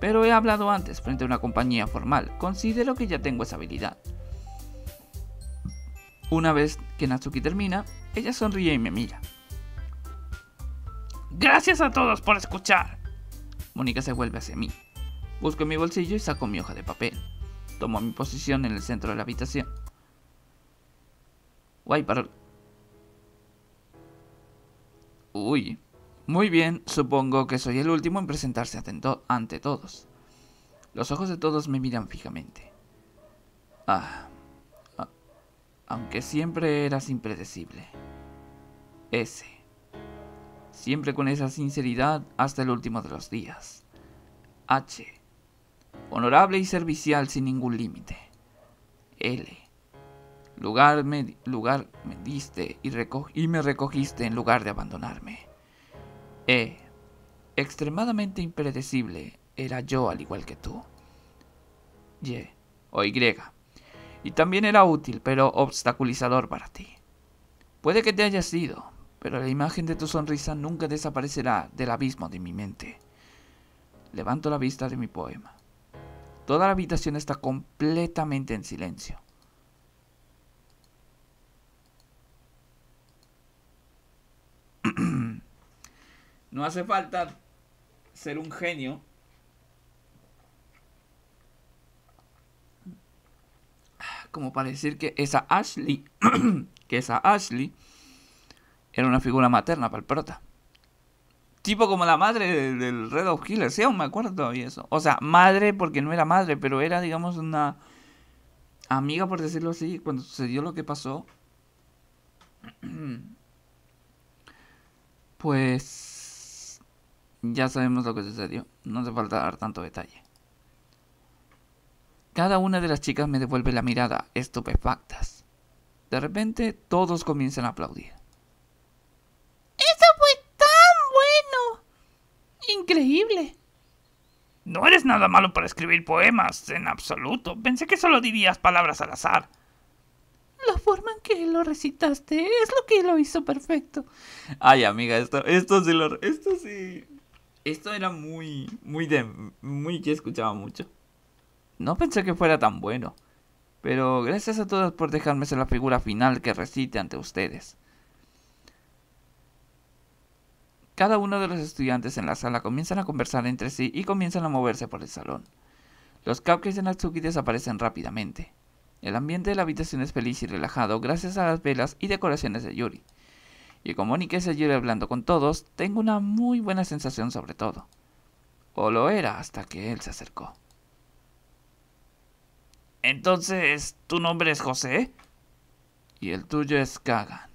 pero he hablado antes frente a una compañía formal. Considero que ya tengo esa habilidad. Una vez que Natsuki termina, ella sonríe y me mira. Gracias a todos por escuchar. Mónica se vuelve hacia mí. Busco en mi bolsillo y saco mi hoja de papel. Tomo mi posición en el centro de la habitación. Guay, para... Uy, muy bien, supongo que soy el último en presentarse ante todos. Los ojos de todos me miran fijamente. Ah, aunque siempre eras impredecible. Ese. Siempre con esa sinceridad hasta el último de los días. H. Honorable y servicial sin ningún límite. L. Lugar me, lugar me diste y, me recogiste en lugar de abandonarme. E. Extremadamente impredecible era yo al igual que tú. Y. O Y. Y también era útil, pero obstaculizador para ti. Puede que te hayas ido, pero la imagen de tu sonrisa nunca desaparecerá del abismo de mi mente. Levanto la vista de mi poema. Toda la habitación está completamente en silencio. No hace falta ser un genio como para decir que esa Ashley, que esa Ashley era una figura materna para el prota. Tipo como la madre del, Red of Killer, sí, aún me acuerdo eso. O sea, madre porque no era madre, pero era, digamos, una amiga, por decirlo así, cuando sucedió lo que pasó. Pues ya sabemos lo que sucedió, no hace falta dar tanto detalle. Cada una de las chicas me devuelve la mirada, estupefactas. De repente, todos comienzan a aplaudir. ¡Eso fue tan Increíble. No eres nada malo para escribir poemas, en absoluto. Pensé que solo dirías palabras al azar. La forma en que lo recitaste es lo que lo hizo perfecto. Ay, amiga, esto, esto sí lo, esto sí, esto era muy, muy de, muy que escuchaba mucho. No pensé que fuera tan bueno, pero gracias a todas por dejarme ser la figura final que recite ante ustedes. Cada uno de los estudiantes en la sala comienzan a conversar entre sí y comienzan a moverse por el salón. Los cupcakes de Natsuki desaparecen rápidamente. El ambiente de la habitación es feliz y relajado gracias a las velas y decoraciones de Yuri. Y como Nick se Yuri hablando con todos, tengo una muy buena sensación sobre todo. O lo era hasta que él se acercó. Entonces, ¿tu nombre es José? Y el tuyo es Kagan.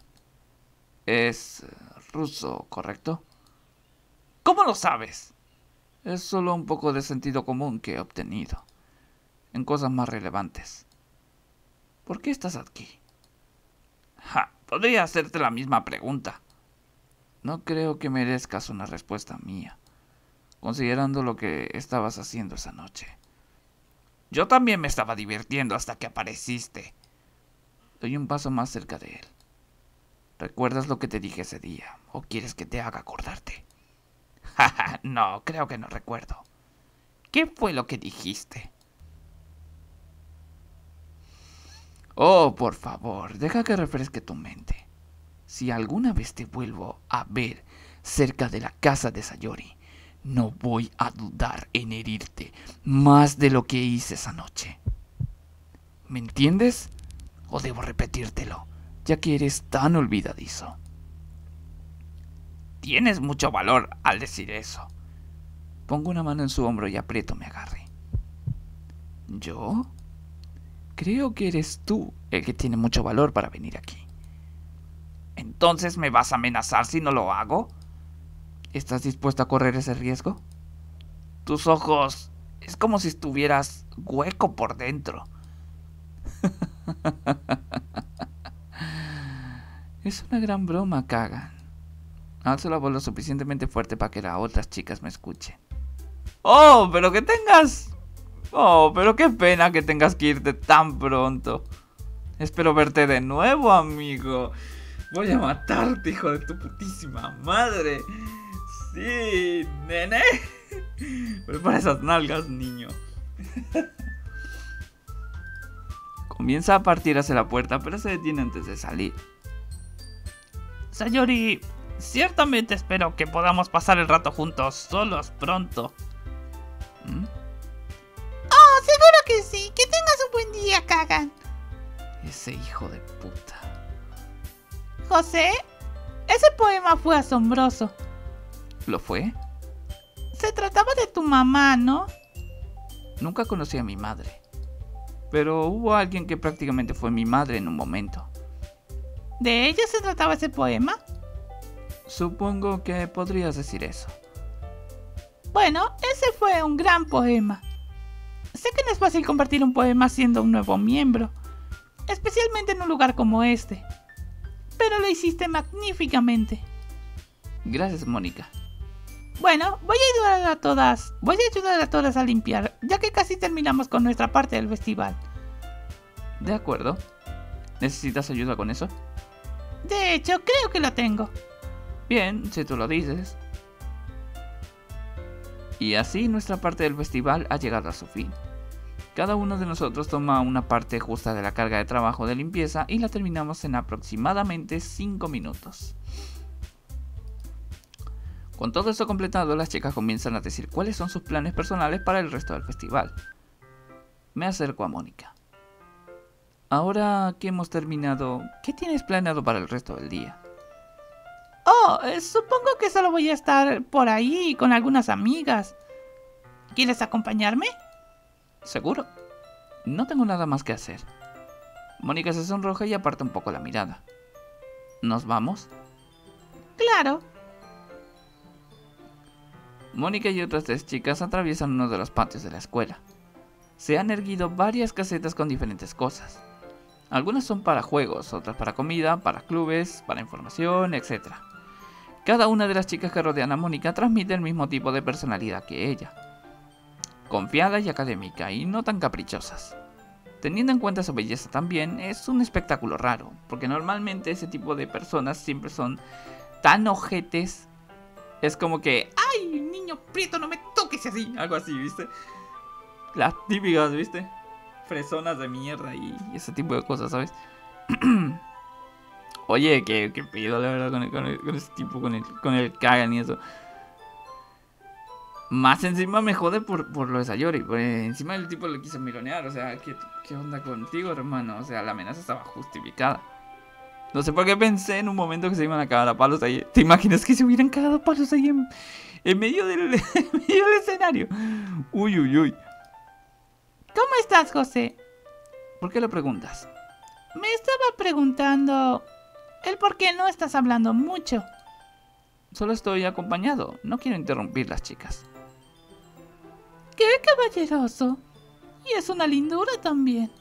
Es eh, ruso, ¿correcto? ¿Cómo lo sabes? Es solo un poco de sentido común que he obtenido. En cosas más relevantes. ¿Por qué estás aquí? Ja, podría hacerte la misma pregunta. No creo que merezcas una respuesta mía, considerando lo que estabas haciendo esa noche. Yo también me estaba divirtiendo hasta que apareciste. Doy un paso más cerca de él. ¿Recuerdas lo que te dije ese día? ¿O quieres que te haga acordarte? no, creo que no recuerdo. ¿Qué fue lo que dijiste? Oh, por favor, deja que refresque tu mente. Si alguna vez te vuelvo a ver cerca de la casa de Sayori, no voy a dudar en herirte más de lo que hice esa noche. ¿Me entiendes? ¿O debo repetírtelo, ya que eres tan olvidadizo? Tienes mucho valor al decir eso. Pongo una mano en su hombro y aprieto me agarre. ¿Yo? Creo que eres tú el que tiene mucho valor para venir aquí. ¿Entonces me vas a amenazar si no lo hago? ¿Estás dispuesto a correr ese riesgo? Tus ojos es como si estuvieras hueco por dentro. es una gran broma, Kagan. Alzo la voz lo suficientemente fuerte para que las otras chicas me escuchen. ¡Oh, pero que tengas Oh, pero qué pena que tengas que irte tan pronto. Espero verte de nuevo, amigo. Voy a matarte, hijo de tu putísima madre. Sí, nene. Prepara esas nalgas, niño. Comienza a partir hacia la puerta, pero se detiene antes de salir. Sayori, ciertamente espero que podamos pasar el rato juntos, solos, pronto. ¿Mm? Seguro que sí. Que tengas un buen día, Kagan. Ese hijo de puta. José, ese poema fue asombroso. ¿Lo fue? Se trataba de tu mamá, ¿no? Nunca conocí a mi madre. Pero hubo alguien que prácticamente fue mi madre en un momento. ¿De ella se trataba ese poema? Supongo que podrías decir eso. Bueno, ese fue un gran poema. Sé que no es fácil compartir un poema siendo un nuevo miembro, especialmente en un lugar como este, pero lo hiciste magníficamente. Gracias, Mónica. Bueno, voy a ayudar a todas, voy a ayudar a todas a limpiar, ya que casi terminamos con nuestra parte del festival. De acuerdo. ¿Necesitas ayuda con eso? De hecho, creo que lo tengo. Bien, si tú lo dices. Y así nuestra parte del festival ha llegado a su fin. Cada uno de nosotros toma una parte justa de la carga de trabajo de limpieza y la terminamos en aproximadamente 5 minutos. Con todo esto completado, las chicas comienzan a decir cuáles son sus planes personales para el resto del festival. Me acerco a Mónica. Ahora que hemos terminado, ¿qué tienes planeado para el resto del día? Oh, eh, supongo que solo voy a estar por ahí con algunas amigas. ¿Quieres acompañarme? Seguro. No tengo nada más que hacer. Mónica se sonroja y aparta un poco la mirada. ¿Nos vamos? Claro. Mónica y otras tres chicas atraviesan uno de los patios de la escuela. Se han erguido varias casetas con diferentes cosas. Algunas son para juegos, otras para comida, para clubes, para información, etc. Cada una de las chicas que rodean a Mónica transmite el mismo tipo de personalidad que ella. Confiada y académica y no tan caprichosas. Teniendo en cuenta su belleza también, es un espectáculo raro, porque normalmente ese tipo de personas siempre son tan ojetes. Es como que, ¡ay, niño prieto, no me toques así! Algo así, ¿viste? Las típicas, ¿viste? Fresonas de mierda y ese tipo de cosas, ¿sabes? Oye, que, pido la verdad con, ese tipo, con el, con el cagan y eso. Más encima me jode por, por lo de Sayori. Por encima el tipo le quiso mironear. O sea, ¿qué, ¿qué onda contigo, hermano? O sea, la amenaza estaba justificada. No sé por qué pensé en un momento que se iban a cagar a palos ahí. ¿Te imaginas que se hubieran cagado a palos ahí en, en, medio, del, en medio del escenario? Uy, uy, uy. ¿Cómo estás, José? ¿Por qué lo preguntas? Me estaba preguntando el por qué no estás hablando mucho. Solo estoy acompañado. No quiero interrumpir las chicas. ¡Qué caballeroso! Y es una lindura también.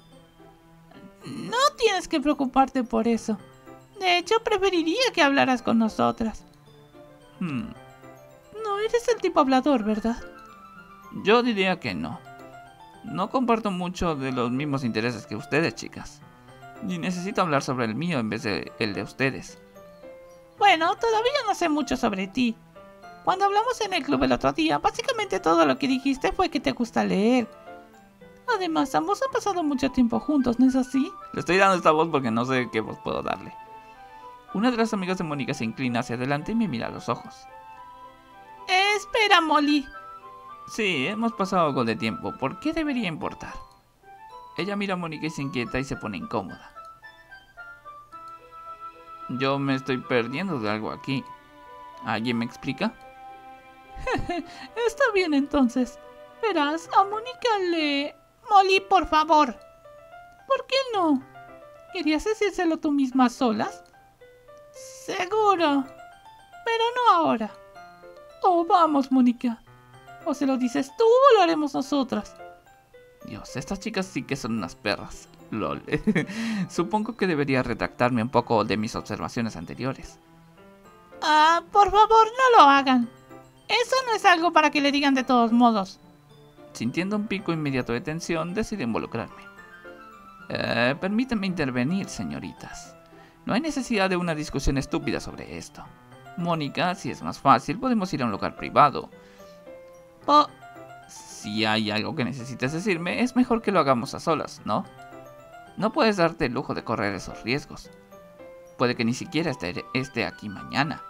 No tienes que preocuparte por eso. De hecho, preferiría que hablaras con nosotras. Hmm. No eres el tipo hablador, ¿verdad? Yo diría que no. No comparto mucho de los mismos intereses que ustedes, chicas. Ni necesito hablar sobre el mío en vez de el de ustedes. Bueno, todavía no sé mucho sobre ti. Cuando hablamos en el club el otro día, básicamente todo lo que dijiste fue que te gusta leer. Además, ambos han pasado mucho tiempo juntos, ¿no es así? Le estoy dando esta voz porque no sé qué voz puedo darle. Una de las amigas de Mónica se inclina hacia adelante y me mira a los ojos. espera, Molly. Sí, hemos pasado algo de tiempo. ¿Por qué debería importar? Ella mira a Mónica y se inquieta y se pone incómoda. Yo me estoy perdiendo de algo aquí. ¿Alguien me explica? Está bien entonces. Verás, a Mónica le... Molly, por favor. ¿Por qué no? ¿Querías decírselo tú misma solas? Seguro. Pero no ahora. Oh, vamos, Mónica. O se lo dices tú o lo haremos nosotras. Dios, estas chicas sí que son unas perras. LOL. Supongo que debería retractarme un poco de mis observaciones anteriores. Ah, por favor, no lo hagan. Eso no es algo para que le digan de todos modos. Sintiendo un pico inmediato de tensión, decido involucrarme. Eh, permítanme intervenir, señoritas. No hay necesidad de una discusión estúpida sobre esto. Mónica, si es más fácil, podemos ir a un lugar privado. Oh. Si hay algo que necesites decirme, es mejor que lo hagamos a solas, ¿no? No puedes darte el lujo de correr esos riesgos. Puede que ni siquiera esté, esté aquí mañana.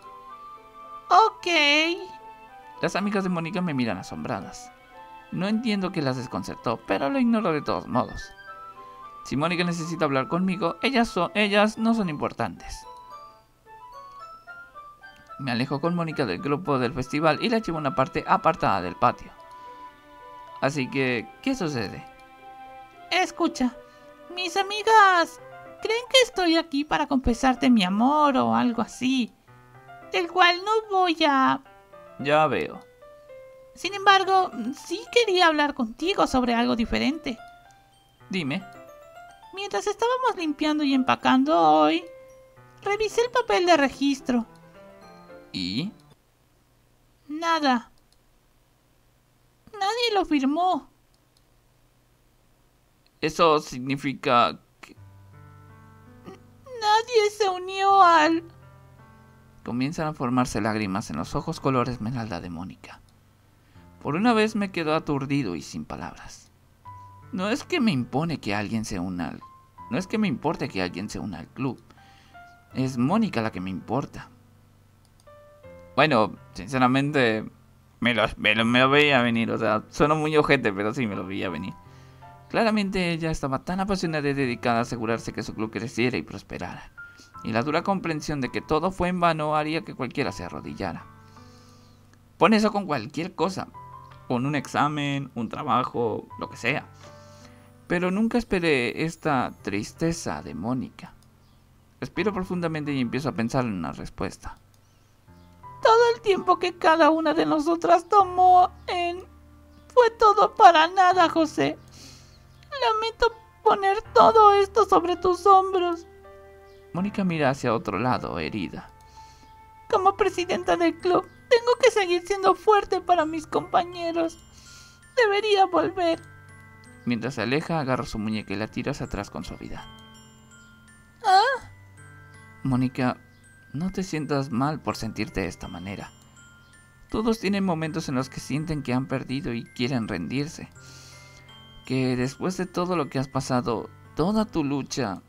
Ok. Las amigas de Mónica me miran asombradas. No entiendo qué las desconcertó, pero lo ignoro de todos modos. Si Mónica necesita hablar conmigo, ellas, son, ellas no son importantes. Me alejo con Mónica del grupo del festival y la llevo a una parte apartada del patio. Así que, ¿qué sucede? Escucha, mis amigas creen que estoy aquí para confesarte mi amor o algo así, del cual no voy a... Ya veo. Sin embargo, sí quería hablar contigo sobre algo diferente. Dime. Mientras estábamos limpiando y empacando hoy, revisé el papel de registro. ¿Y? Nada. Nadie lo firmó. Eso significa que... Nadie se unió al... Comienzan a formarse lágrimas en los ojos color esmeralda de Mónica. Por una vez me quedo aturdido y sin palabras. No es que me impone que alguien se una al... No es que me importe que alguien se una al club. Es Mónica la que me importa. Bueno, sinceramente, me lo, me lo, veía venir. O sea, suena muy ojete, pero sí me lo veía venir. Claramente ella estaba tan apasionada y dedicada a asegurarse que su club creciera y prosperara. Y la dura comprensión de que todo fue en vano haría que cualquiera se arrodillara. Pon eso con cualquier cosa. Con un examen, un trabajo, lo que sea. Pero nunca esperé esta tristeza de Mónica. Respiro profundamente y empiezo a pensar en una respuesta todo el tiempo que cada una de nosotras tomó en... Fue todo para nada, José. Lamento poner todo esto sobre tus hombros. Mónica mira hacia otro lado, herida. Como presidenta del club, tengo que seguir siendo fuerte para mis compañeros. Debería volver. Mientras se aleja, agarra su muñeca y la tira hacia atrás con suavidad. ¿Ah? Mónica, no te sientas mal por sentirte de esta manera. Todos tienen momentos en los que sienten que han perdido y quieren rendirse. Que después de todo lo que has pasado, toda tu lucha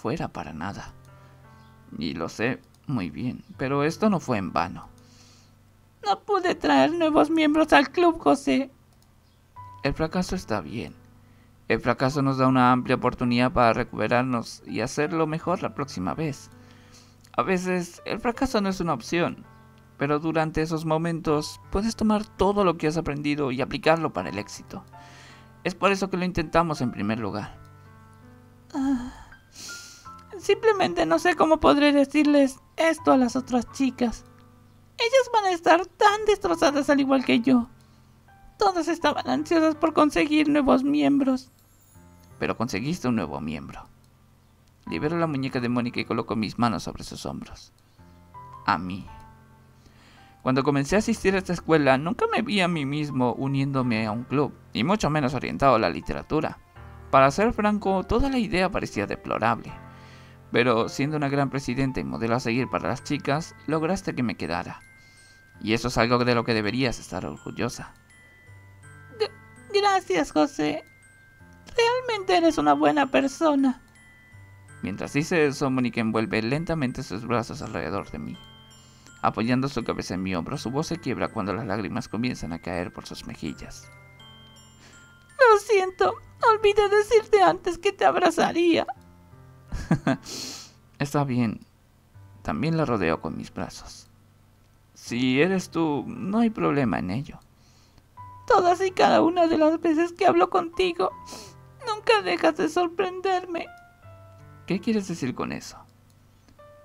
fuera para nada. Y lo sé muy bien, pero esto no fue en vano. No pude traer nuevos miembros al club, José. El fracaso está bien. El fracaso nos da una amplia oportunidad para recuperarnos y hacerlo mejor la próxima vez. A veces el fracaso no es una opción, pero durante esos momentos puedes tomar todo lo que has aprendido y aplicarlo para el éxito. Es por eso que lo intentamos en primer lugar. Ah, simplemente no sé cómo podré decirles esto a las otras chicas. Ellas van a estar tan destrozadas al igual que yo. Todas estaban ansiosas por conseguir nuevos miembros. Pero conseguiste un nuevo miembro. Libero la muñeca de Mónica y coloco mis manos sobre sus hombros. A mí. Cuando comencé a asistir a esta escuela, nunca me vi a mí mismo uniéndome a un club, y mucho menos orientado a la literatura. Para ser franco, toda la idea parecía deplorable. Pero siendo una gran presidenta y modelo a seguir para las chicas, lograste que me quedara. Y eso es algo de lo que deberías estar orgullosa. G Gracias, José. Realmente eres una buena persona. Mientras dice eso, Mónica envuelve lentamente sus brazos alrededor de mí. Apoyando su cabeza en mi hombro, su voz se quiebra cuando las lágrimas comienzan a caer por sus mejillas. Lo siento, olvidé decirte antes que te abrazaría. Está bien. También la rodeo con mis brazos. Si eres tú, no hay problema en ello. Todas y cada una de las veces que hablo contigo, nunca dejas de sorprenderme. ¿Qué quieres decir con eso?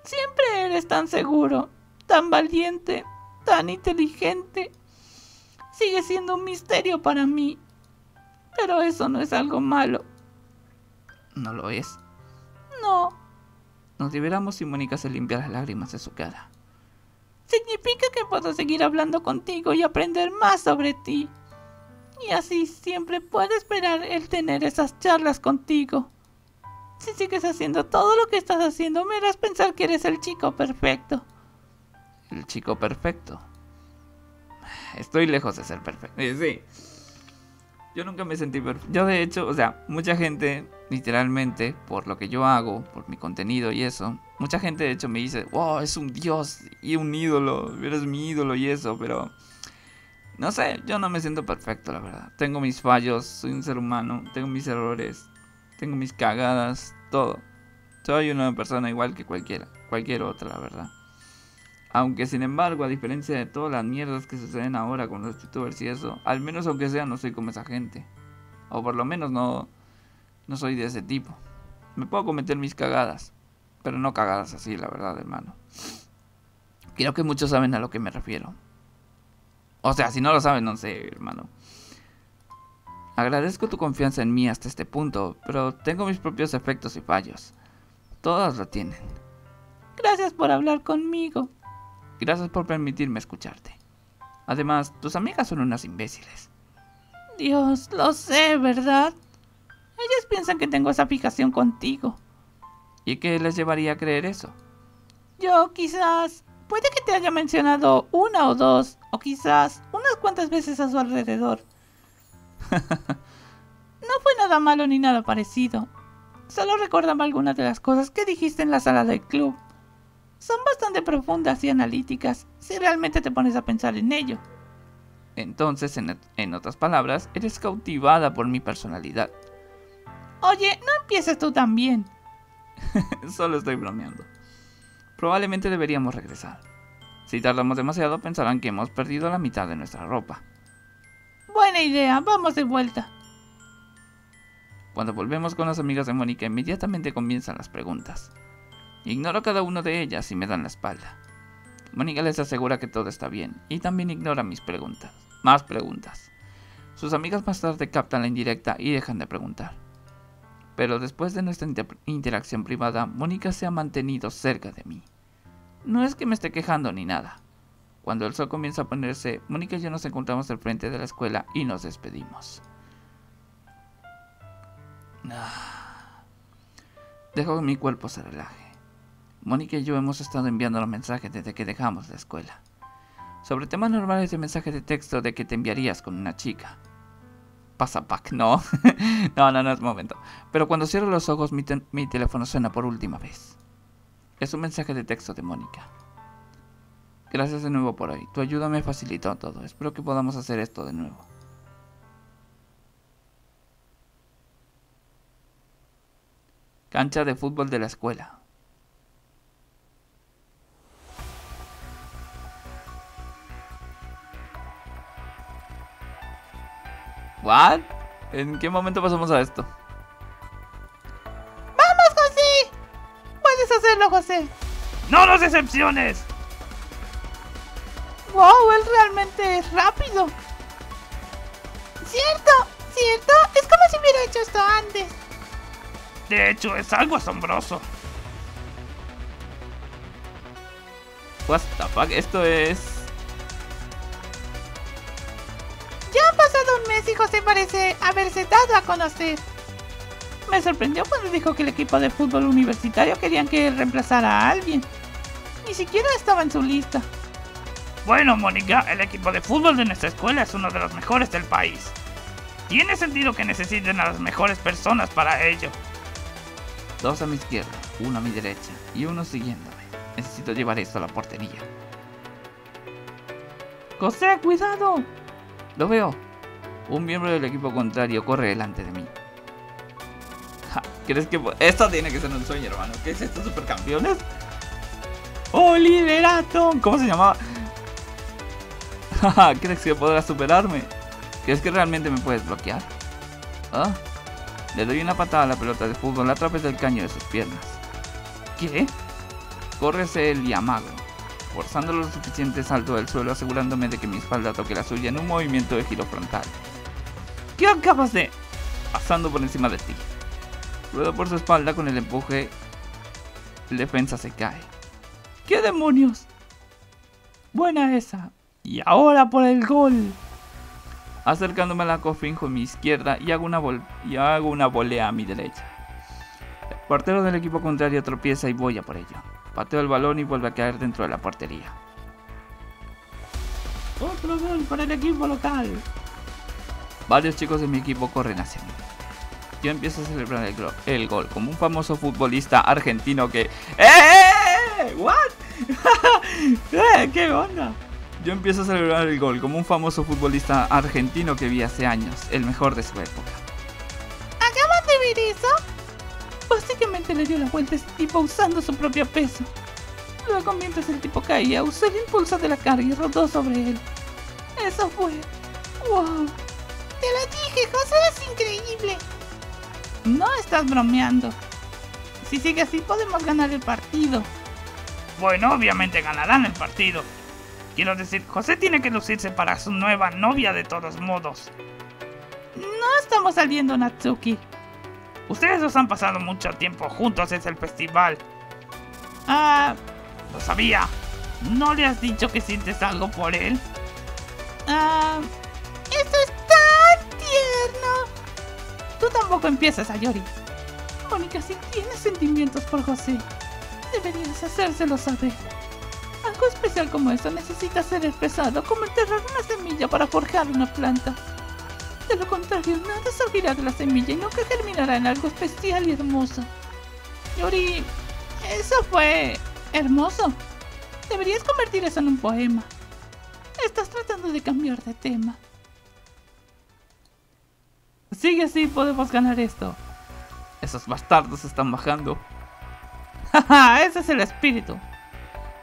Siempre eres tan seguro, tan valiente, tan inteligente. Sigue siendo un misterio para mí. Pero eso no es algo malo. ¿No lo es? No. Nos liberamos y Mónica se limpia las lágrimas de su cara. Significa que puedo seguir hablando contigo y aprender más sobre ti. Y así siempre puedo esperar el tener esas charlas contigo. Si sigues haciendo todo lo que estás haciendo, me harás pensar que eres el chico perfecto. El chico perfecto. Estoy lejos de ser perfecto. Eh, sí. Yo nunca me sentí perfecto. Yo de hecho, o sea, mucha gente, literalmente, por lo que yo hago, por mi contenido y eso, mucha gente de hecho me dice, wow, es un dios y un ídolo, eres mi ídolo y eso, pero... No sé, yo no me siento perfecto, la verdad. Tengo mis fallos, soy un ser humano, tengo mis errores, tengo mis cagadas, todo. Soy una persona igual que cualquiera, cualquier otra, la verdad. Aunque sin embargo, a diferencia de todas las mierdas que suceden ahora con los youtubers y eso, al menos aunque sea no soy como esa gente. O por lo menos no, no soy de ese tipo. Me puedo cometer mis cagadas, pero no cagadas así, la verdad, hermano. Creo que muchos saben a lo que me refiero. O sea, si no lo saben, no sé, hermano. Agradezco tu confianza en mí hasta este punto, pero tengo mis propios efectos y fallos. Todas lo tienen. Gracias por hablar conmigo. Gracias por permitirme escucharte. Además, tus amigas son unas imbéciles. Dios, lo sé, ¿verdad? Ellas piensan que tengo esa fijación contigo. ¿Y qué les llevaría a creer eso? Yo quizás... Puede que te haya mencionado una o dos, o quizás unas cuantas veces a su alrededor. no fue nada malo ni nada parecido. Solo recordaba algunas de las cosas que dijiste en la sala del club son bastante profundas y analíticas si realmente te pones a pensar en ello. Entonces, en, en, otras palabras, eres cautivada por mi personalidad. Oye, no empieces tú también. Solo estoy bromeando. Probablemente deberíamos regresar. Si tardamos demasiado, pensarán que hemos perdido la mitad de nuestra ropa. Buena idea, vamos de vuelta. Cuando volvemos con las amigas de Mónica, inmediatamente comienzan las preguntas. Ignoro cada una de ellas y me dan la espalda. Mónica les asegura que todo está bien y también ignora mis preguntas. Más preguntas. Sus amigas más tarde captan la indirecta y dejan de preguntar. Pero después de nuestra inter interacción privada, Mónica se ha mantenido cerca de mí. No es que me esté quejando ni nada. Cuando el sol comienza a ponerse, Mónica y yo nos encontramos al frente de la escuela y nos despedimos. Ah. Dejo que mi cuerpo se relaje. Mónica y yo hemos estado enviando los mensajes desde que dejamos la escuela. Sobre temas normales de mensaje de texto de que te enviarías con una chica. Pasa pack, no. no, no, no es momento. Pero cuando cierro los ojos, mi, mi teléfono suena por última vez. Es un mensaje de texto de Mónica. Gracias de nuevo por hoy. Tu ayuda me facilitó todo. Espero que podamos hacer esto de nuevo. Cancha de fútbol de la escuela. ¿What? ¿En qué momento pasamos a esto? ¡Vamos, José! Puedes hacerlo, José. ¡No nos decepciones! ¡Wow! Él realmente es rápido. Cierto, cierto. Es como si hubiera hecho esto antes. De hecho, es algo asombroso. What the fuck? Esto es... José parece haberse dado a conocer. Me sorprendió cuando dijo que el equipo de fútbol universitario querían que él reemplazara a alguien. Ni siquiera estaba en su lista. Bueno, Mónica, el equipo de fútbol de nuestra escuela es uno de los mejores del país. Tiene sentido que necesiten a las mejores personas para ello. Dos a mi izquierda, uno a mi derecha y uno siguiéndome. Necesito llevar esto a la portería. José, cuidado. Lo veo. Un miembro del equipo contrario corre delante de mí. ¿Crees que esto tiene que ser un sueño, hermano? ¿Qué es esto, supercampeones? ¡Oliverato! ¿Cómo se llamaba? ¿Crees que podrás superarme? ¿Crees que realmente me puedes bloquear? ¿Ah? Le doy una patada a la pelota de fútbol a través del caño de sus piernas. ¿Qué? Corre hacia él y amago, forzándolo lo suficiente salto del suelo asegurándome de que mi espalda toque la suya en un movimiento de giro frontal. ¿Qué acabas de...? Pasando por encima de ti. Ruedo por su espalda con el empuje. Defensa se cae. ¿Qué demonios? Buena esa. Y ahora por el gol. Acercándome a la cofinjo a mi izquierda y hago una, y hago una volea a mi derecha. El portero del equipo contrario tropieza y voy a por ello. Pateo el balón y vuelve a caer dentro de la portería. Otro gol para el equipo local. Varios chicos de mi equipo corren hacia mí. Yo empiezo a celebrar el, el gol como un famoso futbolista argentino que... ¡Eh! ¿What? ¡Eh! ¿Qué onda? Yo empiezo a celebrar el gol como un famoso futbolista argentino que vi hace años, el mejor de su época. ¿Acaban de ver eso? Básicamente le dio la vuelta a ese tipo usando su propio peso. Luego mientras el tipo caía, usó el impulso de la carga y rodó sobre él. Eso fue... ¡Wow! Te lo dije, José es increíble. No estás bromeando. Si sigue así podemos ganar el partido. Bueno, obviamente ganarán el partido. Quiero decir, José tiene que lucirse para su nueva novia de todos modos. No estamos saliendo, Natsuki. Ustedes dos han pasado mucho tiempo juntos desde el festival. Ah, lo sabía. ¿No le has dicho que sientes algo por él? Ah, esto es. Tú tampoco empiezas, Ayori. Mónica, si tienes sentimientos por José, deberías hacérselo saber. Algo especial como eso necesita ser expresado como enterrar una semilla para forjar una planta. De lo contrario, nada surgirá de la semilla y nunca germinará en algo especial y hermoso. Yori, eso fue hermoso. Deberías convertir eso en un poema. Estás tratando de cambiar de tema. Sigue así, podemos ganar esto. Esos bastardos están bajando. Jaja, ese es el espíritu.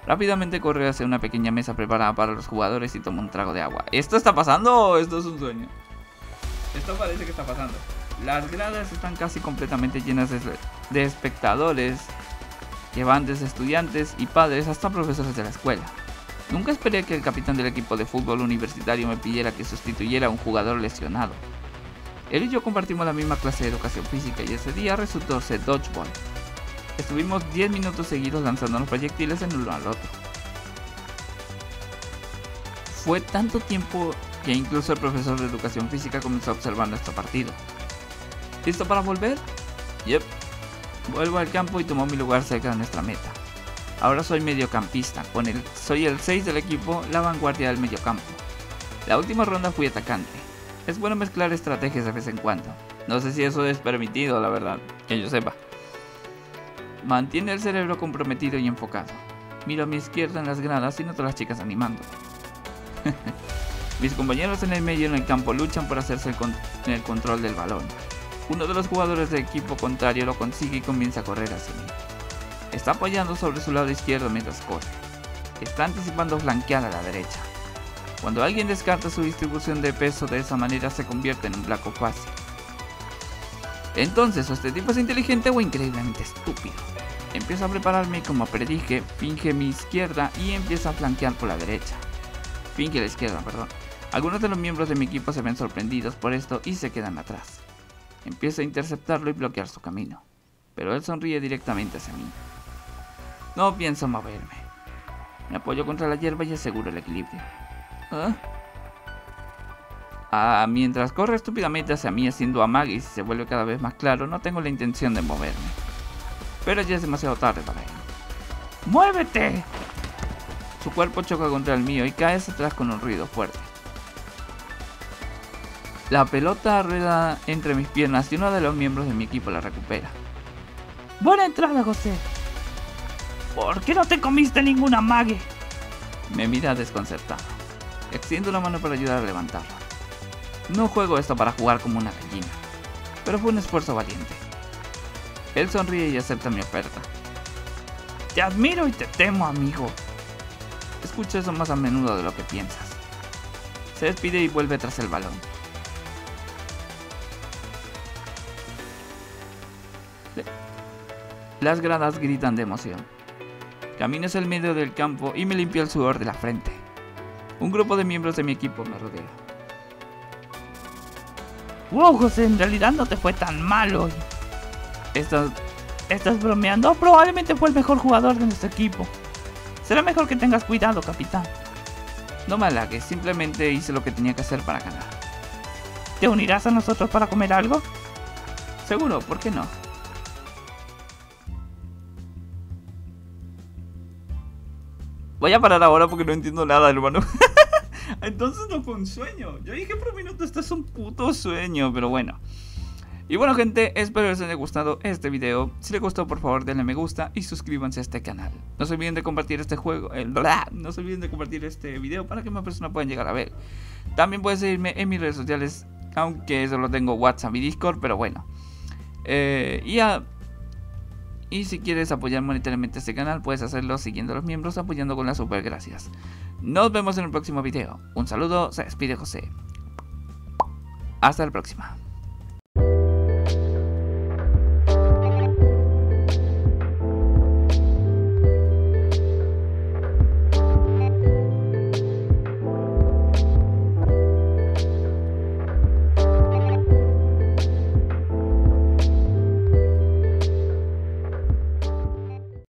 Rápidamente corre hacia una pequeña mesa preparada para los jugadores y toma un trago de agua. ¿Esto está pasando o esto es un sueño? Esto parece que está pasando. Las gradas están casi completamente llenas de, de espectadores que van desde estudiantes y padres hasta profesores de la escuela. Nunca esperé que el capitán del equipo de fútbol universitario me pidiera que sustituyera a un jugador lesionado. Él y yo compartimos la misma clase de educación física y ese día resultó ser dodgeball. Estuvimos 10 minutos seguidos lanzándonos proyectiles en uno al otro. Fue tanto tiempo que incluso el profesor de educación física comenzó a observar nuestro partido. ¿Listo para volver? Yep. Vuelvo al campo y tomo mi lugar cerca de nuestra meta. Ahora soy mediocampista, soy el 6 del equipo, la vanguardia del mediocampo. La última ronda fui atacante. Es bueno mezclar estrategias de vez en cuando. No sé si eso es permitido, la verdad, que yo sepa. Mantiene el cerebro comprometido y enfocado. Miro a mi izquierda en las gradas y noto a las chicas animando. Mis compañeros en el medio en el campo luchan por hacerse el, con el control del balón. Uno de los jugadores del equipo contrario lo consigue y comienza a correr hacia mí. Está apoyando sobre su lado izquierdo mientras corre. Está anticipando flanquear a la derecha. Cuando alguien descarta su distribución de peso de esa manera se convierte en un blanco fácil. Entonces, o este tipo es inteligente o increíblemente estúpido. Empiezo a prepararme como predije, finge mi izquierda y empieza a flanquear por la derecha. Finge la izquierda, perdón. Algunos de los miembros de mi equipo se ven sorprendidos por esto y se quedan atrás. Empiezo a interceptarlo y bloquear su camino, pero él sonríe directamente hacia mí. No pienso moverme. Me apoyo contra la hierba y aseguro el equilibrio. ¿Ah? Ah, mientras corre estúpidamente hacia mí haciendo amague y se vuelve cada vez más claro, no tengo la intención de moverme. Pero ya es demasiado tarde para él. ¡Muévete! Su cuerpo choca contra el mío y cae hacia atrás con un ruido fuerte. La pelota rueda entre mis piernas y uno de los miembros de mi equipo la recupera. Buena entrada, José. ¿Por qué no te comiste ninguna mague? Me mira desconcertado. Extiendo la mano para ayudar a levantarla. No juego esto para jugar como una gallina, pero fue un esfuerzo valiente. Él sonríe y acepta mi oferta. Te admiro y te temo, amigo. Escucho eso más a menudo de lo que piensas. Se despide y vuelve tras el balón. Las gradas gritan de emoción. Camino hacia el medio del campo y me limpio el sudor de la frente. Un grupo de miembros de mi equipo me rodea. Wow, José, en realidad no te fue tan mal hoy. Estás, ¿Estás bromeando? Probablemente fue el mejor jugador de nuestro equipo. Será mejor que tengas cuidado, capitán. No me halagues, simplemente hice lo que tenía que hacer para ganar. ¿Te unirás a nosotros para comer algo? Seguro, ¿por qué no? Voy a parar ahora porque no entiendo nada, hermano. Entonces no fue un sueño. Yo dije por un minuto, esto es un puto sueño, pero bueno. Y bueno gente, espero les haya gustado este video. Si les gustó por favor denle me gusta y suscríbanse a este canal. No se olviden de compartir este juego, el bla, no se olviden de compartir este video para que más personas puedan llegar a ver. También pueden seguirme en mis redes sociales, aunque solo tengo WhatsApp y Discord, pero bueno. Eh, y, a, y si quieres apoyar monetariamente este canal, puedes hacerlo siguiendo a los miembros, apoyando con las super gracias. Nos vemos en el próximo video. Un saludo, se despide José. Hasta la próxima.